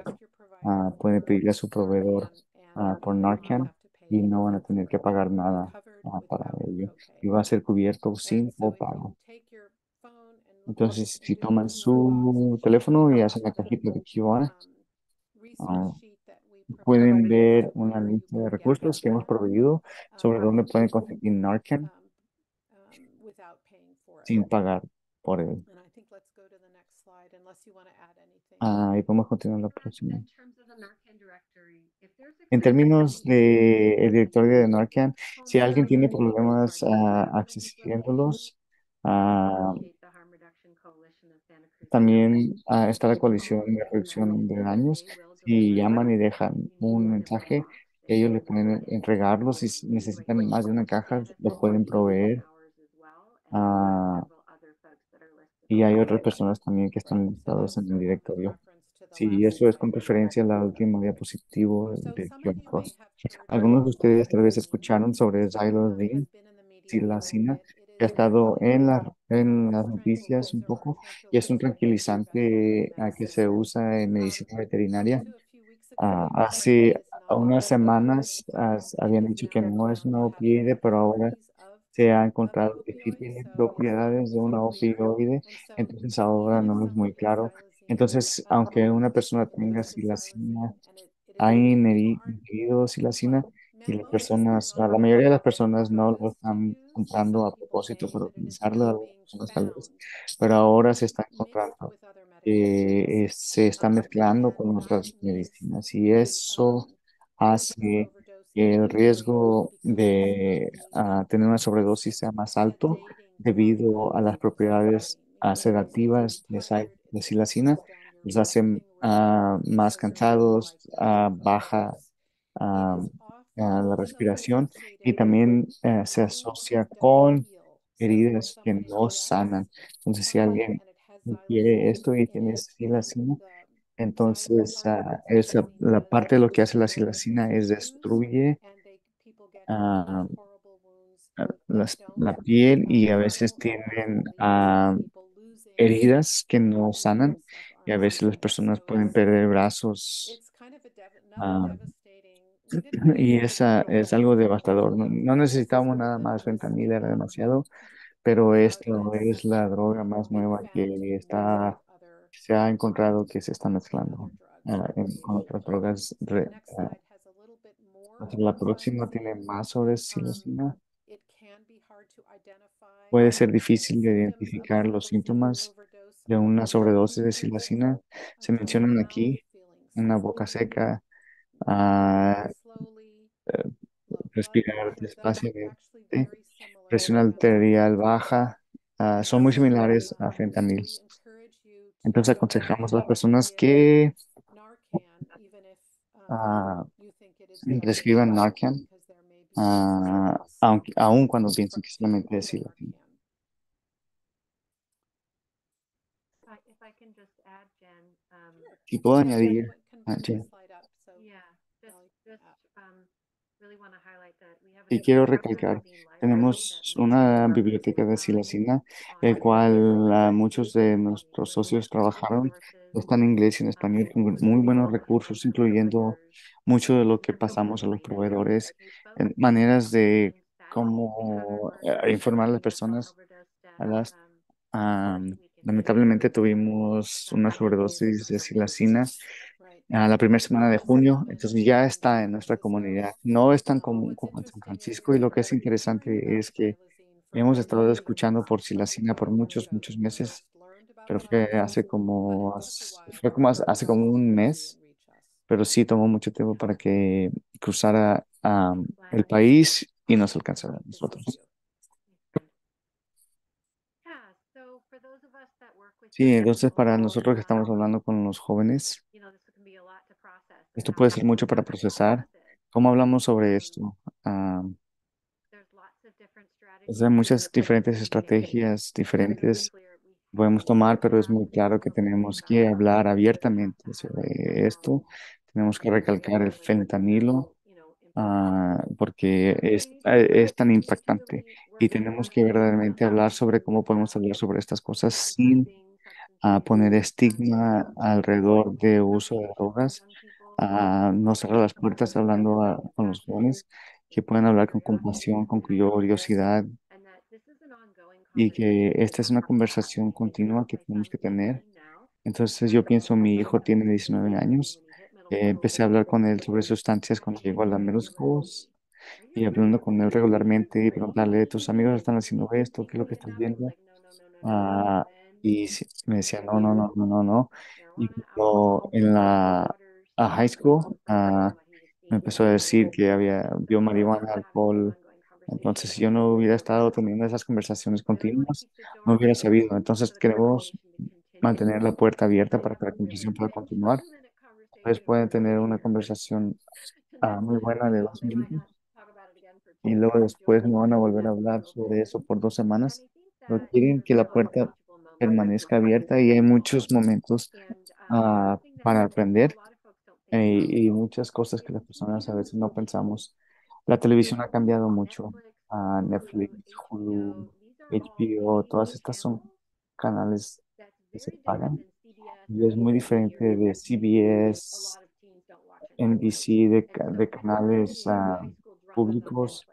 ah, pueden pedirle a su proveedor ah, por Narcan y no van a tener que pagar nada ah, para ello. Y va a ser cubierto sin copago. Entonces, si toman su teléfono y hacen la cajita de QR, ah, pueden ver una lista de recursos que hemos proveído sobre dónde pueden conseguir Narcan sin pagar por él. Ah, y podemos continuar la próxima. En términos de el directorio de Narcan, si alguien tiene problemas accesiéndolos, ah, también ah, está la coalición de reducción de daños. Si llaman y dejan un mensaje, ellos le pueden entregarlos. Si necesitan más de una caja, lo pueden proveer. Y hay otras personas también que están listados en el directorio. Sí, eso es con referencia a la última diapositiva de QR code. Algunos de ustedes tal vez escucharon sobre Xylazine, silacina, que ha estado en, la, en las noticias un poco y es un tranquilizante ah, que se usa en medicina veterinaria. Ah, hace unas semanas habían dicho que no es una opioide, pero ahora se ha encontrado que sí tiene propiedades de una opioide, entonces ahora no es muy claro. Entonces, aunque una persona tenga silacina, ha ingeri- ingerido silacina y las personas, la mayoría de las personas no lo están comprando a propósito para utilizarlo, tal vez, pero ahora se está encontrando eh, se está mezclando con otras medicinas y eso hace que el riesgo de ah, tener una sobredosis sea más alto debido a las propiedades sedativas de, sa- de silacina. Los hacen ah, más cansados, ah, baja ah, la respiración y también eh, se asocia con heridas que no sanan. Entonces, si alguien quiere esto y tiene silacina, entonces esa, la parte de lo que hace la silacina es destruye las- la piel y a veces tienen heridas que no sanan y a veces las personas pueden perder brazos ah, y esa es algo devastador. No, no necesitamos nada más, fentanil era demasiado, pero esto es la droga más nueva que está, se ha encontrado que se está mezclando ah, en- con otras drogas. re- ah, la próxima tiene más sobre psilocina. Puede ser difícil de identificar los síntomas de una sobredosis de psilocina. Se mencionan aquí una boca seca, eh, respirar despaciamente, presión arterial baja, ah, son muy similares a fentanil. Entonces aconsejamos a las personas que ah, prescriban Narcan, uh, aunque, aun cuando piensen que solamente es puedo añadir. Y quiero recalcar, tenemos una biblioteca de Silacina, el cual ah, muchos de nuestros socios trabajaron, está en inglés y en español, con muy buenos recursos, incluyendo mucho de lo que pasamos a los proveedores, maneras de cómo eh, informar a las personas. Ah, lamentablemente tuvimos una sobredosis de silacina a la primera semana de junio, entonces ya está en nuestra comunidad. No es tan común como en San Francisco y lo que es interesante es que hemos estado escuchando por Silacina por muchos, muchos meses, pero fue hace como, fue como hace, como un mes, pero sí tomó mucho tiempo para que cruzara el país y nos alcanzara a nosotros. Sí, entonces para nosotros que estamos hablando con los jóvenes, esto puede ser mucho para procesar. ¿Cómo hablamos sobre esto? Ah, hay muchas diferentes estrategias diferentes podemos tomar, pero es muy claro que tenemos que hablar abiertamente sobre esto. Tenemos que recalcar el fentanilo, ah, porque es, es tan impactante y tenemos que verdaderamente hablar sobre cómo podemos hablar sobre estas cosas sin ah, poner estigma alrededor de uso de drogas no cerrar las puertas hablando con los jóvenes, que puedan hablar con compasión, con curiosidad y que esta es una conversación continua que tenemos que tener. Entonces yo pienso, mi hijo tiene 19 años, eh, empecé a hablar con él sobre sustancias cuando llegó a la middle y hablando con él regularmente y preguntarle, ¿tus amigos están haciendo esto? ¿Qué es lo que estás viendo? Ah, y me decía, no, no, no, no, no, no. Y en la a high school, ah, me empezó a decir que había, vio marihuana, alcohol. Entonces, si yo no hubiera estado teniendo esas conversaciones continuas, no hubiera sabido. Entonces, queremos mantener la puerta abierta para que la conversación pueda continuar. Ustedes pueden tener una conversación ah, muy buena de dos minutos y luego después no van a volver a hablar sobre eso por dos semanas. Pero quieren que la puerta permanezca abierta y hay muchos momentos ah, para aprender eh, y muchas cosas que las personas a veces no pensamos. La televisión ha cambiado mucho. Ah, Netflix, Hulu, HBO, todas estas son canales que se pagan y es muy diferente de CBS, NBC, de, de canales ah, públicos.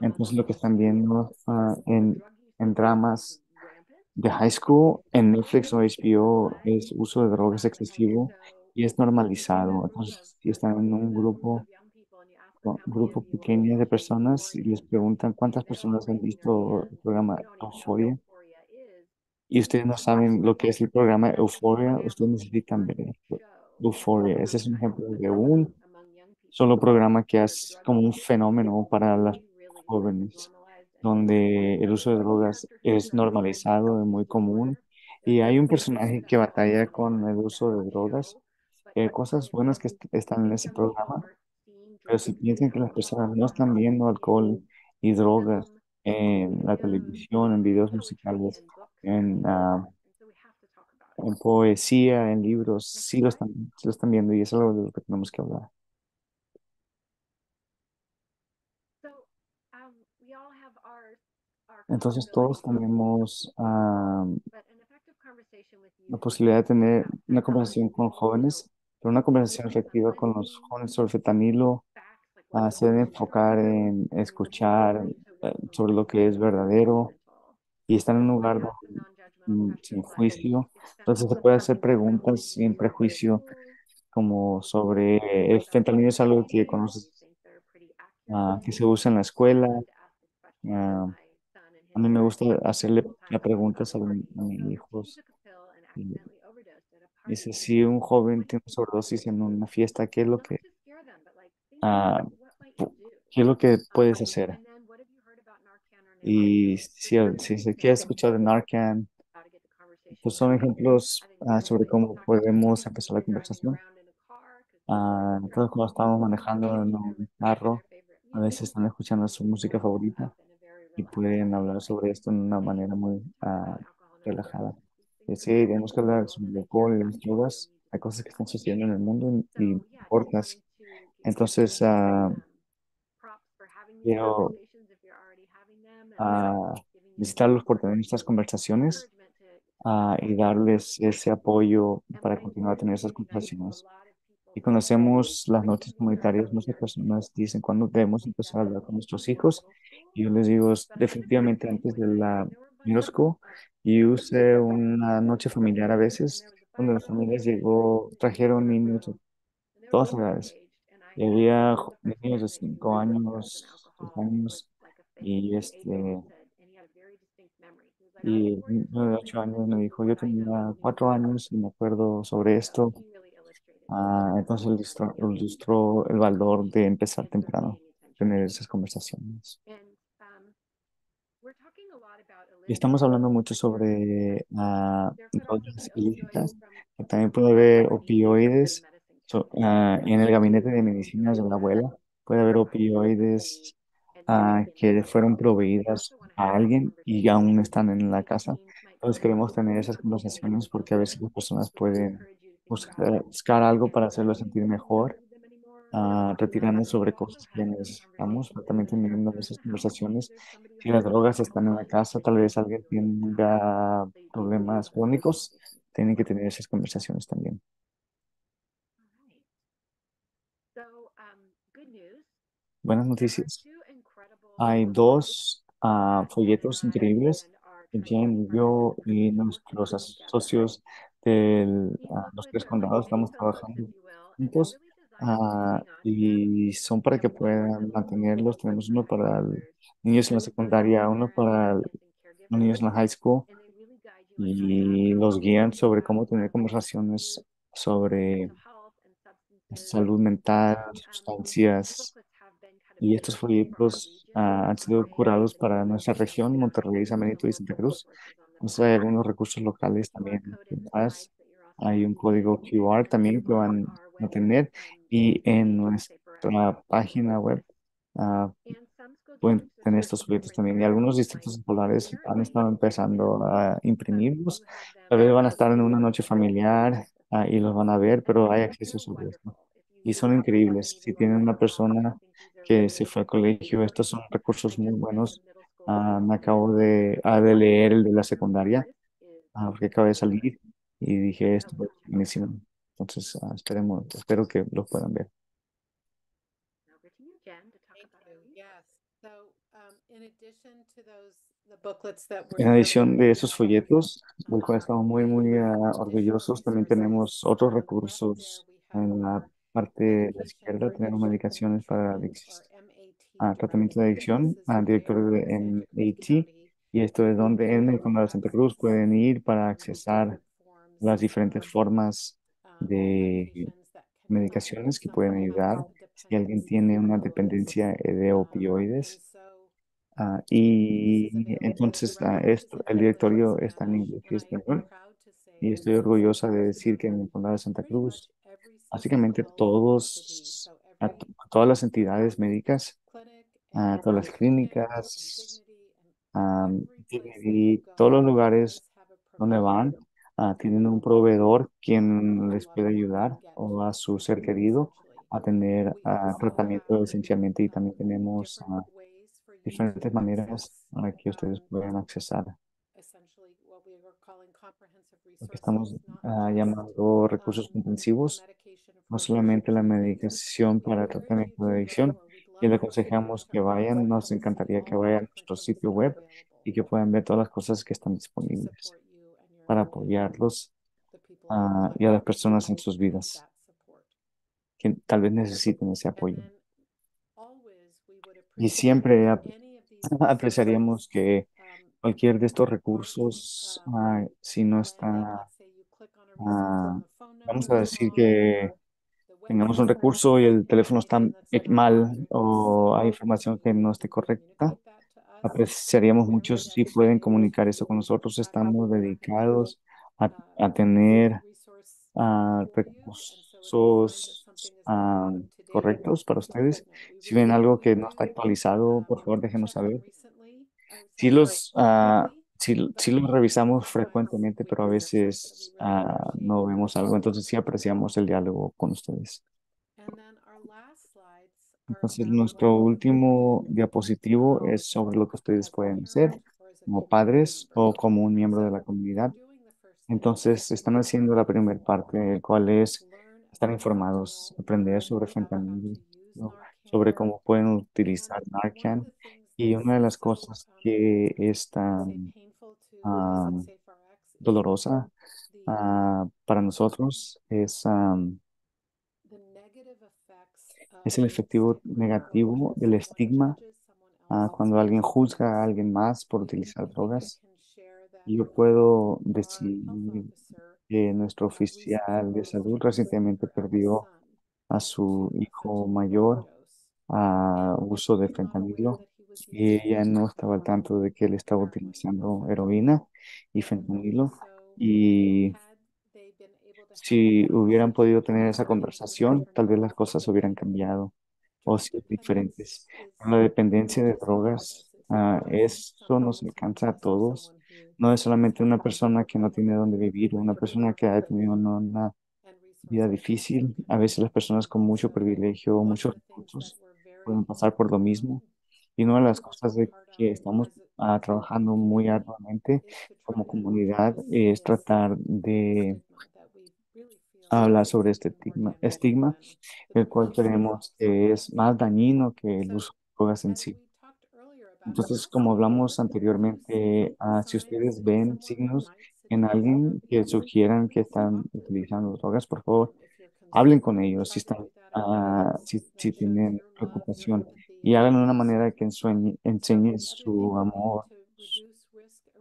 Entonces lo que están viendo ah, en, en dramas de high school, en Netflix o HBO es uso de drogas excesivo y es normalizado. Entonces, si están en un grupo, grupo pequeño de personas y les preguntan cuántas personas han visto el programa Euphoria y ustedes no saben lo que es el programa Euphoria, ustedes necesitan ver Euphoria. Ese es un ejemplo de un solo programa que es como un fenómeno para las jóvenes, donde el uso de drogas es normalizado, es muy común. Y hay un personaje que batalla con el uso de drogas eh, cosas buenas que est- están en ese programa, pero si piensan que las personas no están viendo alcohol y drogas en la televisión, en videos musicales, en, en poesía, en libros, sí lo están, sí lo están viendo y es algo de lo que tenemos que hablar. Entonces todos tenemos ah, la posibilidad de tener una conversación con jóvenes, pero una conversación efectiva con los jóvenes sobre fentanilo, ah, se debe enfocar en escuchar eh, sobre lo que es verdadero y estar en un lugar mm, sin juicio. Entonces se puede hacer preguntas sin prejuicio, como sobre el fentanilo es algo que conoces, ah, que se usa en la escuela. ah, a mí me gusta hacerle preguntas a, mi- a mis hijos. Dice, si un joven tiene una sobredosis en una fiesta, ¿qué es lo que, ah, qué es lo que puedes hacer? Y si, si se quiere escuchar de Narcan, pues son ejemplos ah, sobre cómo podemos empezar la conversación. Ah, entonces, cuando estamos manejando en un carro, a veces están escuchando su música favorita y pueden hablar sobre esto de una manera muy relajada sí, tenemos que hablar sobre el alcohol, las drogas, las cosas que están sucediendo en el mundo y importas. Entonces, uh, quiero ah, uh, visitarlos por tener estas conversaciones uh, y darles ese apoyo para continuar a tener esas conversaciones y conocemos las notas comunitarias, muchas personas dicen cuándo debemos empezar a hablar con nuestros hijos. Yo les digo, definitivamente antes de la UNESCO, y usé una noche familiar a veces, donde las familias llegó, trajeron niños de todas edades. Y había niños de 5 años, 6 años, y este. Y el niño de 8 años me dijo, yo tenía 4 años y me acuerdo sobre esto. Ah, entonces ilustró, el valor de empezar temprano, tener esas conversaciones. Y estamos hablando mucho sobre ah, uh, drogas ilícitas, también puede haber opioides. So, uh, en el gabinete de medicinas de la abuela puede haber opioides uh, que fueron proveídas a alguien y aún están en la casa. Entonces queremos tener esas conversaciones porque a veces las personas pueden buscar, algo para hacerlo sentir mejor, uh, sobre cosas que necesitamos, también teniendo esas conversaciones. Si las drogas están en la casa, tal vez alguien tenga problemas crónicos, tienen que tener esas conversaciones también. Buenas noticias. Hay dos uh, folletos increíbles que Jen y yo y nuestros socios los tres condados estamos trabajando juntos ah, y son para que puedan mantenerlos. Tenemos uno para niños en la secundaria, uno para los niños en la high school y los guían sobre cómo tener conversaciones sobre salud mental, sustancias. Y estos folletos ah, han sido curados para nuestra región, Monterrey, San Benito y Santa Cruz. O hay algunos recursos locales también. Más. Hay un código QR también que van a tener y en nuestra página web uh, pueden tener estos folletos también. Y algunos distritos escolares han estado empezando a imprimirlos. Tal vez van a estar en una noche familiar uh, y los van a ver, pero hay acceso sobre esto. Y son increíbles. Si tienen una persona que se fue al colegio, estos son recursos muy buenos Ah, me acabo de, ah, de leer el de la secundaria, ah, porque acabé de salir y dije esto, buenísimo. Entonces, esperemos, espero que los puedan ver. En adición de esos folletos, del cual estamos muy, muy orgullosos, también tenemos otros recursos en la parte de la izquierda, tenemos medicaciones para la a tratamiento de adicción, al director de MIT, y esto es donde en el condado de Santa Cruz pueden ir para accesar las diferentes formas de medicaciones que pueden ayudar si alguien tiene una dependencia de opioides. Ah, y entonces ah, esto, el directorio está en inglés y español. Y estoy orgullosa de decir que en el condado de Santa Cruz, básicamente todos, todas las entidades médicas todas las clínicas, y todos los lugares donde van, ah, tienen un proveedor quien les puede ayudar o a su ser querido a tener ah, tratamiento esencialmente y también tenemos ah, diferentes maneras para que ustedes puedan accesar. Lo que estamos uh, llamando recursos comprensivos, no solamente la medicación para tratamiento de adicción, les aconsejamos que vayan. Nos encantaría que vayan a nuestro sitio web y que puedan ver todas las cosas que están disponibles para apoyarlos ah, y a las personas en sus vidas que tal vez necesiten ese apoyo. Y siempre apreciaríamos que cualquier de estos recursos, ah, si no está, ah, vamos a decir que tengamos un recurso y el teléfono está mal o hay información que no esté correcta, apreciaríamos mucho si pueden comunicar eso con nosotros. Estamos dedicados a, a tener a recursos a, correctos para ustedes. Si ven algo que no está actualizado, por favor déjenos saber. Si los uh, sí, sí lo revisamos frecuentemente, pero a veces uh, no vemos algo, entonces sí apreciamos el diálogo con ustedes. Entonces, nuestro último diapositivo es sobre lo que ustedes pueden hacer como padres o como un miembro de la comunidad. Entonces, están haciendo la primera parte, el cual es estar informados, aprender sobre fentanilo, ¿no? sobre cómo pueden utilizar Narcan. Y una de las cosas que es tan dolorosa ah, para nosotros es, am, es el efectivo negativo del estigma ah, cuando alguien juzga a alguien más por utilizar drogas. Yo puedo decir que nuestro oficial de salud recientemente perdió a su hijo mayor a uso de fentanilo y ella no estaba al tanto de que él estaba utilizando heroína y fentanilo. Y si hubieran podido tener esa conversación, tal vez las cosas hubieran cambiado o sido diferentes. La dependencia de drogas, ah, eso nos alcanza a todos. No es solamente una persona que no tiene dónde vivir, una persona que ha tenido una, una vida difícil. A veces las personas con mucho privilegio, muchos recursos, pueden pasar por lo mismo. Y una de las cosas de que estamos ah, trabajando muy arduamente como comunidad es tratar de hablar sobre este estigma, el cual creemos que es más dañino que el uso de drogas en sí. Entonces, como hablamos anteriormente, ah, si ustedes ven signos en alguien que sugieran que están utilizando drogas, por favor, hablen con ellos si están, ah, si, si tienen preocupación y háganlo de una manera que ensueñe- enseñe su amor,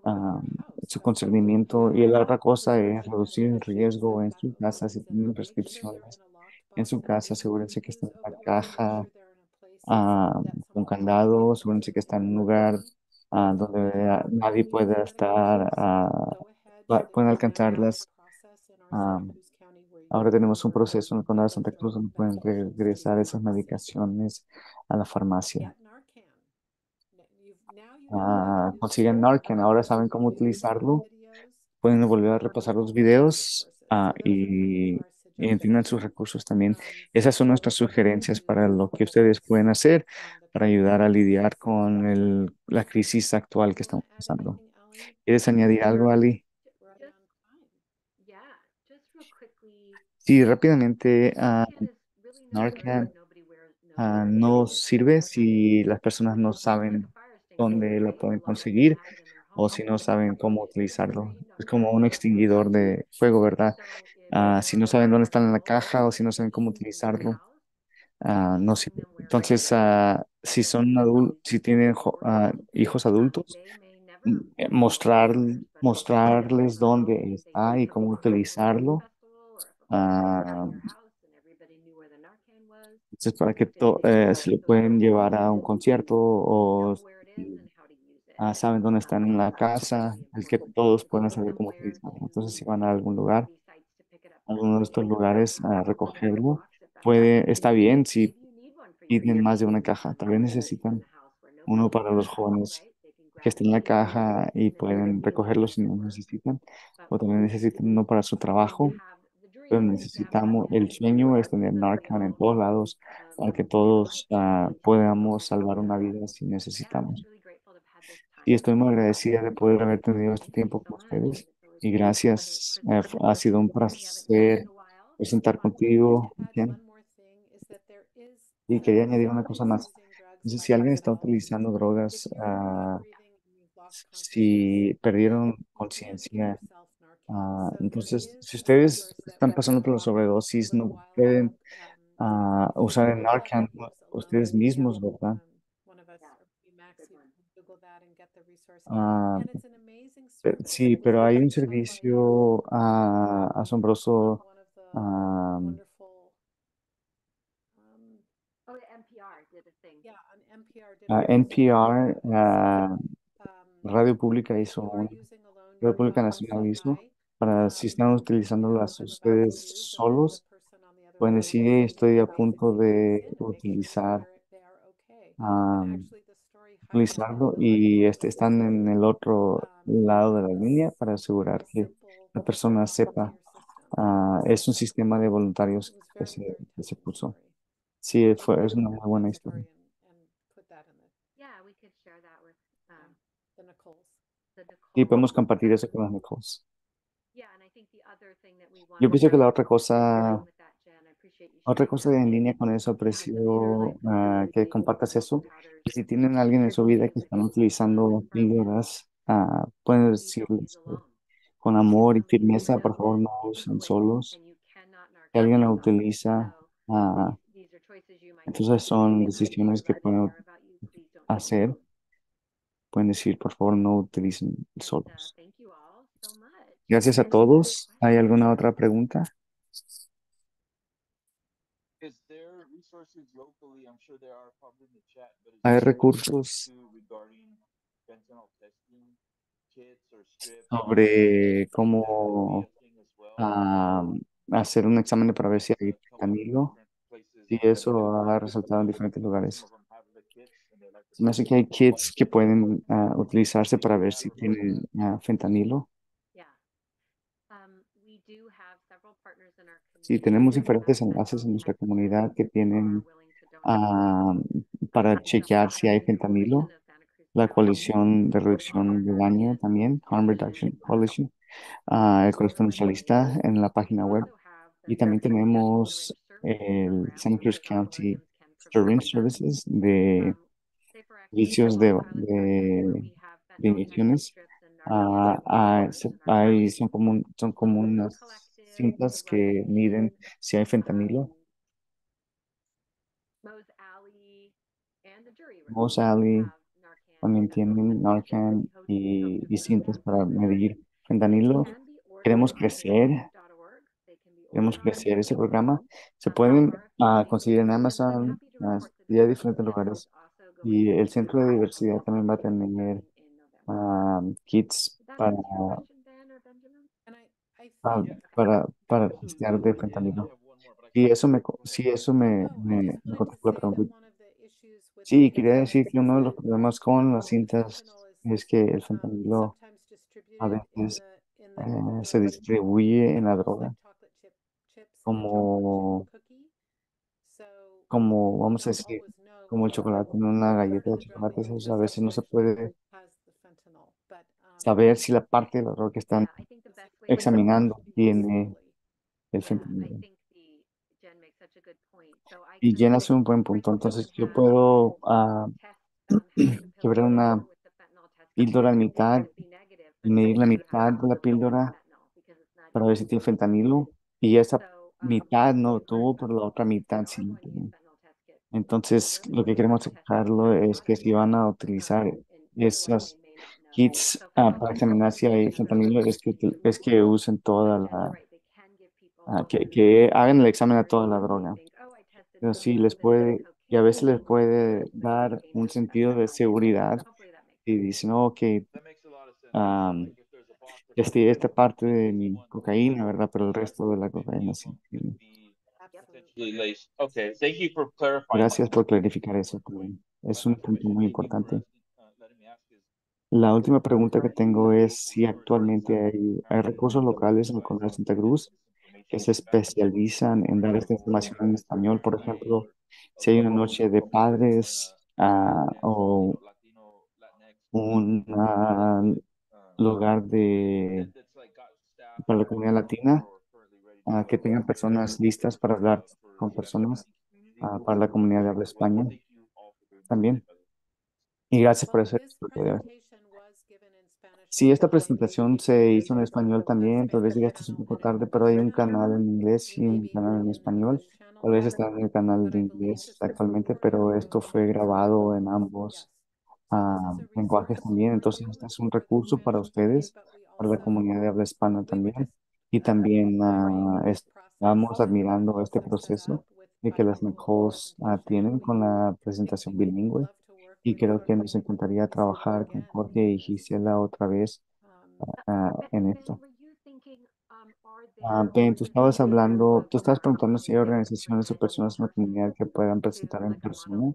ah, su concernimiento. Y la otra cosa es reducir el riesgo en su casa si tienen prescripciones. En su casa, asegúrense que está en la caja ah, con candado, asegúrense que está en un lugar ah, donde nadie pueda estar, pa- pueden alcanzarlas. Ah, ahora tenemos un proceso en el condado de Santa Cruz donde pueden regresar esas medicaciones a la farmacia. Ah, consiguen Narcan, ahora saben cómo utilizarlo. Pueden volver a repasar los videos ah, y, y entiendan sus recursos también. Esas son nuestras sugerencias para lo que ustedes pueden hacer para ayudar a lidiar con el- la crisis actual que estamos pasando. ¿Quieres añadir algo, Ali? Yeah, just real quickly, Sí, rápidamente, ah, Narcan ah, no sirve si las personas no saben dónde lo pueden conseguir o si no saben cómo utilizarlo. Es como un extinguidor de fuego, ¿verdad? Ah, si no saben dónde están en la caja o si no saben cómo utilizarlo, ah, no sirve. Entonces, ah, si son adultos, si tienen jo- ah, hijos adultos, mostrar, mostrarles dónde está y cómo utilizarlo. Ah, entonces, para que eh, se lo pueden llevar a un concierto o it. ah, saben dónde están en la casa, el que todos puedan saber cómo utilizarlo. Entonces, si van a algún lugar, up alguno de estos lugares a recogerlo, puede, está bien si kids más de una caja. Tal vez necesitan uno para los jóvenes que grab esté en la caja y pueden recogerlo si no necesitan, o también necesitan uno para su trabajo, pero necesitamos, el sueño es tener Narcan en todos lados para que todos ah, podamos salvar una vida si necesitamos. Y estoy muy agradecida de poder haber tenido este tiempo con ustedes y gracias. eh, ha sido un placer presentar contigo, Jen. Y quería añadir una cosa más. Si alguien está utilizando drogas, ah, si perdieron conciencia, ah, entonces, si ustedes están pasando por la sobredosis, no pueden ah, usar el Narcan ustedes mismos, ¿verdad? Pe- sí, pero hay un servicio asombroso. ah, Oh, the NPR ah, Radio Pública hizo un, Radio Pública Nacional hizo para si están utilizándolas ustedes solos, pueden decir, estoy a punto de utilizar, um, utilizarlo y este, están en el otro lado de la línea para asegurar que la persona sepa. Uh, es un sistema de voluntarios que se, que se puso. Sí, fue, es una muy buena historia. Y podemos compartir eso con las Nicoles. Yo pienso que la otra cosa, otra cosa en línea con eso, aprecio ah, que compartas eso. Que si tienen alguien en su vida que están utilizando píldoras, uh, pueden decirles con amor y firmeza, por favor, no usen solos. Si alguien la utiliza. Uh, entonces son decisiones que pueden hacer. Pueden decir, por favor, no utilicen solos. Gracias a todos. ¿Hay alguna otra pregunta? Hay recursos sobre cómo ah, hacer un examen para ver si hay fentanilo y eso ha resultado en diferentes lugares. Me hace que hay kits que pueden ah, utilizarse para ver si tienen ah, fentanilo. Sí, tenemos diferentes enlaces en nuestra comunidad que tienen ah, para chequear si hay fentanilo. La coalición de reducción de daño también, Harm Reduction Coalition, uh, ah, el corazón socialista en la página web. Y también tenemos el San Cruz County Serving Services de servicios de, de, de. Uh, son como, son como distintas que miden si hay fentanilo. Mos Alley también tienen Narcan y distintas para medir fentanilo. Queremos crecer. Queremos crecer ese programa. Se pueden ah, conseguir en Amazon uh, y a diferentes lugares. Y el Centro de Diversidad también va a tener ah, kits para para, para testear de fentanilo. Y eso me, sí, eso me, me, me contestó la pregunta. Sí, quería decir que uno de los problemas con las cintas es que el fentanilo a veces eh, se distribuye en la droga como, como, vamos a decir, como el chocolate en una galleta de chocolate, eso a veces no se puede saber si la parte de la droga que está examinando tiene el fentanilo y Jen hace un buen punto. Entonces yo puedo uh, quebrar una píldora en mitad y medir la mitad de la píldora para ver si tiene fentanilo y esa mitad no tuvo, pero la otra mitad sí. Entonces lo que queremos sacarlo es que si van a utilizar esas Kids uh, ah, para examinarse y Santa es que, es que usen toda la, uh, que, que, hagan el examen a toda la droga. Pero sí les puede, y a veces les puede dar un sentido de seguridad y dicen, oh, ok, um, este, esta parte de mi cocaína, ¿verdad? Pero el resto de la cocaína sí. Gracias por clarificar eso. Es un punto muy importante. La última pregunta que tengo es si actualmente hay, recursos locales en el Condado de Santa Cruz que se especializan en dar esta información en español. Por ejemplo, si hay una noche de padres ah, o un lugar de, para la comunidad latina, ah, que tengan personas listas para hablar con personas ah, para la comunidad de habla español también. Y gracias por hacer esto. Sí, esta presentación se hizo en español también, tal vez llegaste un poco tarde, pero hay un canal en inglés y un canal en español. Tal vez está en el canal de inglés actualmente, pero esto fue grabado en ambos ah, lenguajes también. Entonces, este es un recurso para ustedes, para la comunidad de habla hispana también. Y también ah, estamos admirando este proceso de que las NACOs ah, tienen con la presentación bilingüe. Y creo que nos encantaría trabajar con Jorge y Gisela otra vez uh, en esto. Uh, ah, ben, tú estabas hablando, tú estabas preguntando si hay organizaciones o personas en la comunidad que puedan presentar en persona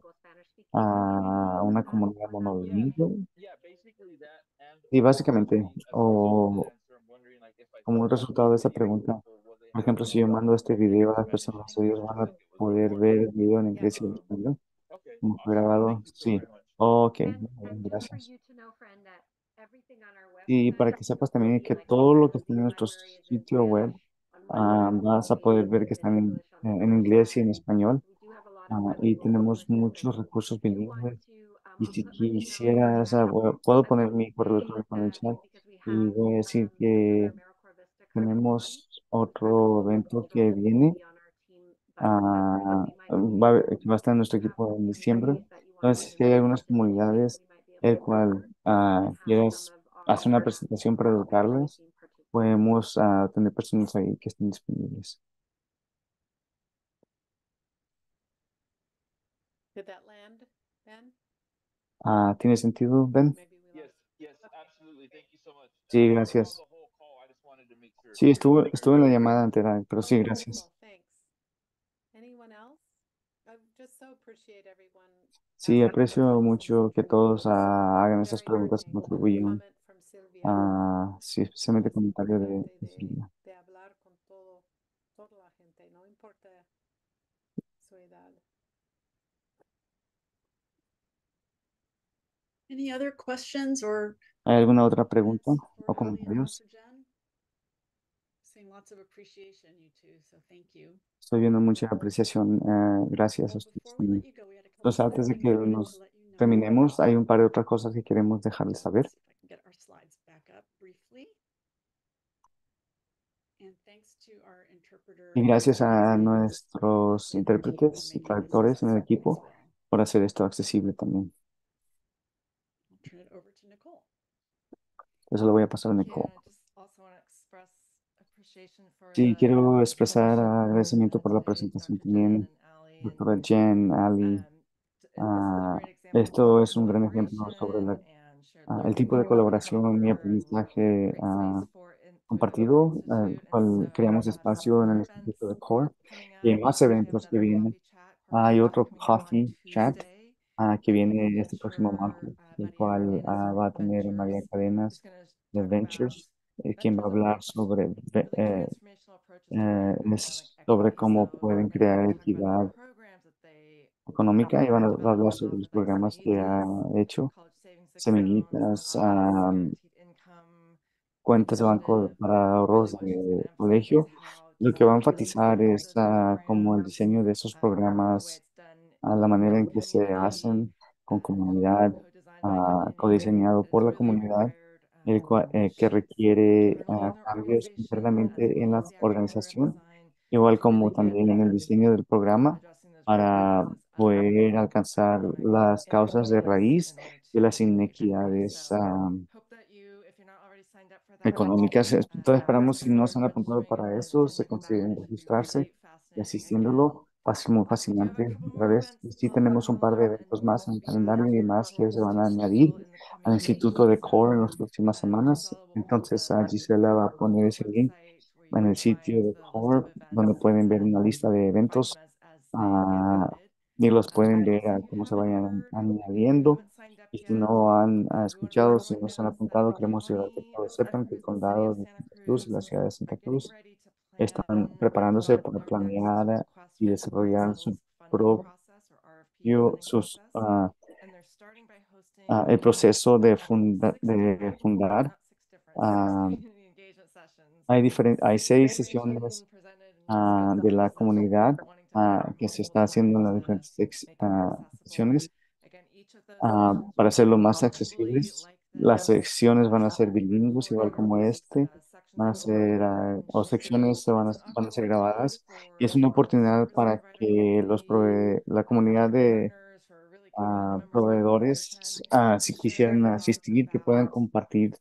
a una comunidad monolingüe. Y básicamente, o como resultado de esa pregunta, por ejemplo, si yo mando este video a las personas, ellos van a poder ver el video en inglés y en español, grabado, sí the inglés y en website. español. We do have a lot of Ah, web y tenemos resources. muchos recursos If you want bilingües. to, um, Y I'll si put, let me know in the quisieras, ah, chat. voy- puedo poner mi correo electrónico en el chat y voy a decir um, que tenemos um, otro evento que viene, ah, a que va a estar en nuestro equipo en diciembre. Entonces, to si hay algunas comunidades el cual ah, quieres some of hacer una presentación para participate. podemos ah, tener personas ahí que estén disponibles. Did that land, Ben? Ah, ¿tiene sentido, Ben? Sí, gracias. Sí, estuve, estuve en la llamada entera, pero sí, gracias. Anyone else? I just so appreciate everyone. Sí, aprecio mucho que todos ah, hagan esas preguntas y moving. And a sí, especialmente comentario de, de Silvia. Any other questions or ¿Hay alguna otra pregunta o comentarios? Estoy viendo mucha apreciación. eh, gracias a ustedes también. Entonces, antes de que nos terminemos, hay un par de otras cosas que queremos dejarles saber. Y gracias a nuestros intérpretes y traductores en el equipo por hacer esto accesible también. I'll turn it over to Nicole. Eso lo voy a pasar a Nicole. Sí, quiero expresar agradecimiento por la presentación también, doctora Jen, Ali. Um, Ah, example esto es un gran ejemplo sobre la- ah, el tipo de colaboración y aprendizaje the compartido, cual creamos espacio en el Instituto de CORE y hay más eventos que vienen. Hay otro Coffee Chat que um, viene este próximo martes, uh, el cual va a tener María Cadenas de about Ventures, eh, quien va a hablar sobre, eh, eh, sobre cómo pueden crear equidad the programs that they económica y van a, hablar sobre los programas que ha hecho, semillitas, um, ah, cuentas de banco para ahorros de colegio. Lo que va a enfatizar es ah, como el diseño de esos programas, a la manera en que se hacen con comunidad, community. codiseñado por la comunidad, el um, cua- eh, que requiere cambios internamente en la organización, igual como también en el diseño del programa para poder alcanzar las causas de raíz de las inequidades that, económicas. Entonces um, esperamos si no se han apuntado para eso, se be registrarse y asistiéndolo. Ser muy Um, fascinante otra vez. events Sí tenemos un par de eventos más en el calendario y demás que se van a añadir al Instituto de. CORE en las próximas um, semanas. Entonces Gisela va a on poner ese link en el sitio de CORE donde pueden ver una lista de eventos as, y los pueden ver cómo se vayan añadiendo. Y si no han ah, uh, escuchado, si no se han apuntado, queremos que todos uh, sepan que el condado de Santa Cruz y la ciudad de Santa Cruz están preparándose para planear y desarrollar su propio, ah, ah, el proceso de, funda- de fundar. sessions. hay, hay seis sesiones de la comunidad offer que se está haciendo en las diferentes ah, ah, sessions para hacerlo más accesibles. Las secciones van a ser bilingües, igual como este. uh, Van a ser, and o secciones se van a, van a ser grabadas. Y es una oportunidad para que los prove- la uh, comunidad de proveedores, si quisieran asistir, que puedan compartir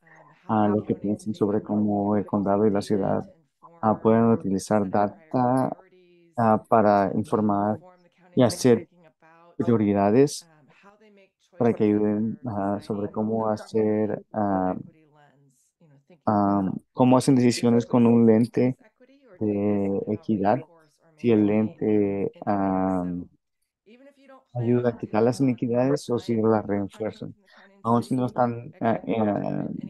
lo que piensen sobre cómo el condado y la ciudad pueden utilizar data ah, para informar y hacer prioridades um, para que ayuden sobre cómo hacer, ah, about cómo hacen decisiones con un lente de equidad. Si el lente plan ayuda a quitar las uh, inequidades o si las refuerzan. Aún si no están, eh,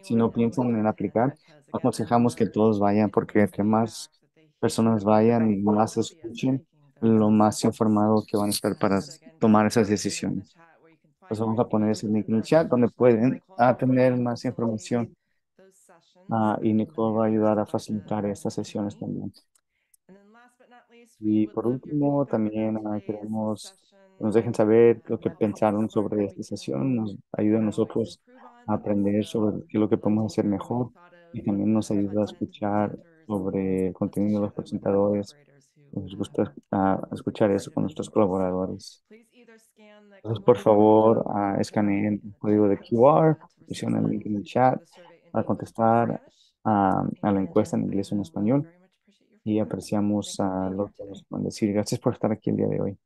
si no piensan en aplicar, aconsejamos que todos vayan porque entre más personas vayan y más escuchen, lo más informado que van a estar para tomar esas decisiones. Pues vamos a poner ese link en el chat donde pueden ah, tener más información ah, y Nicole va a ayudar a facilitar estas sesiones también. Y por último, también ah, queremos que nos dejen saber lo que pensaron sobre esta sesión, nos ayuda a nosotros a aprender sobre qué es lo que podemos hacer mejor y también nos ayuda a escuchar sobre el contenido de los presentadores. Nos gusta escuchar eso con nuestros colaboradores. Por favor, ah, escaneen el código de QR, presionen el link en el chat para contestar ah, a la encuesta en inglés o en español y apreciamos a lo que nos van a decir. Gracias por estar aquí el día de hoy.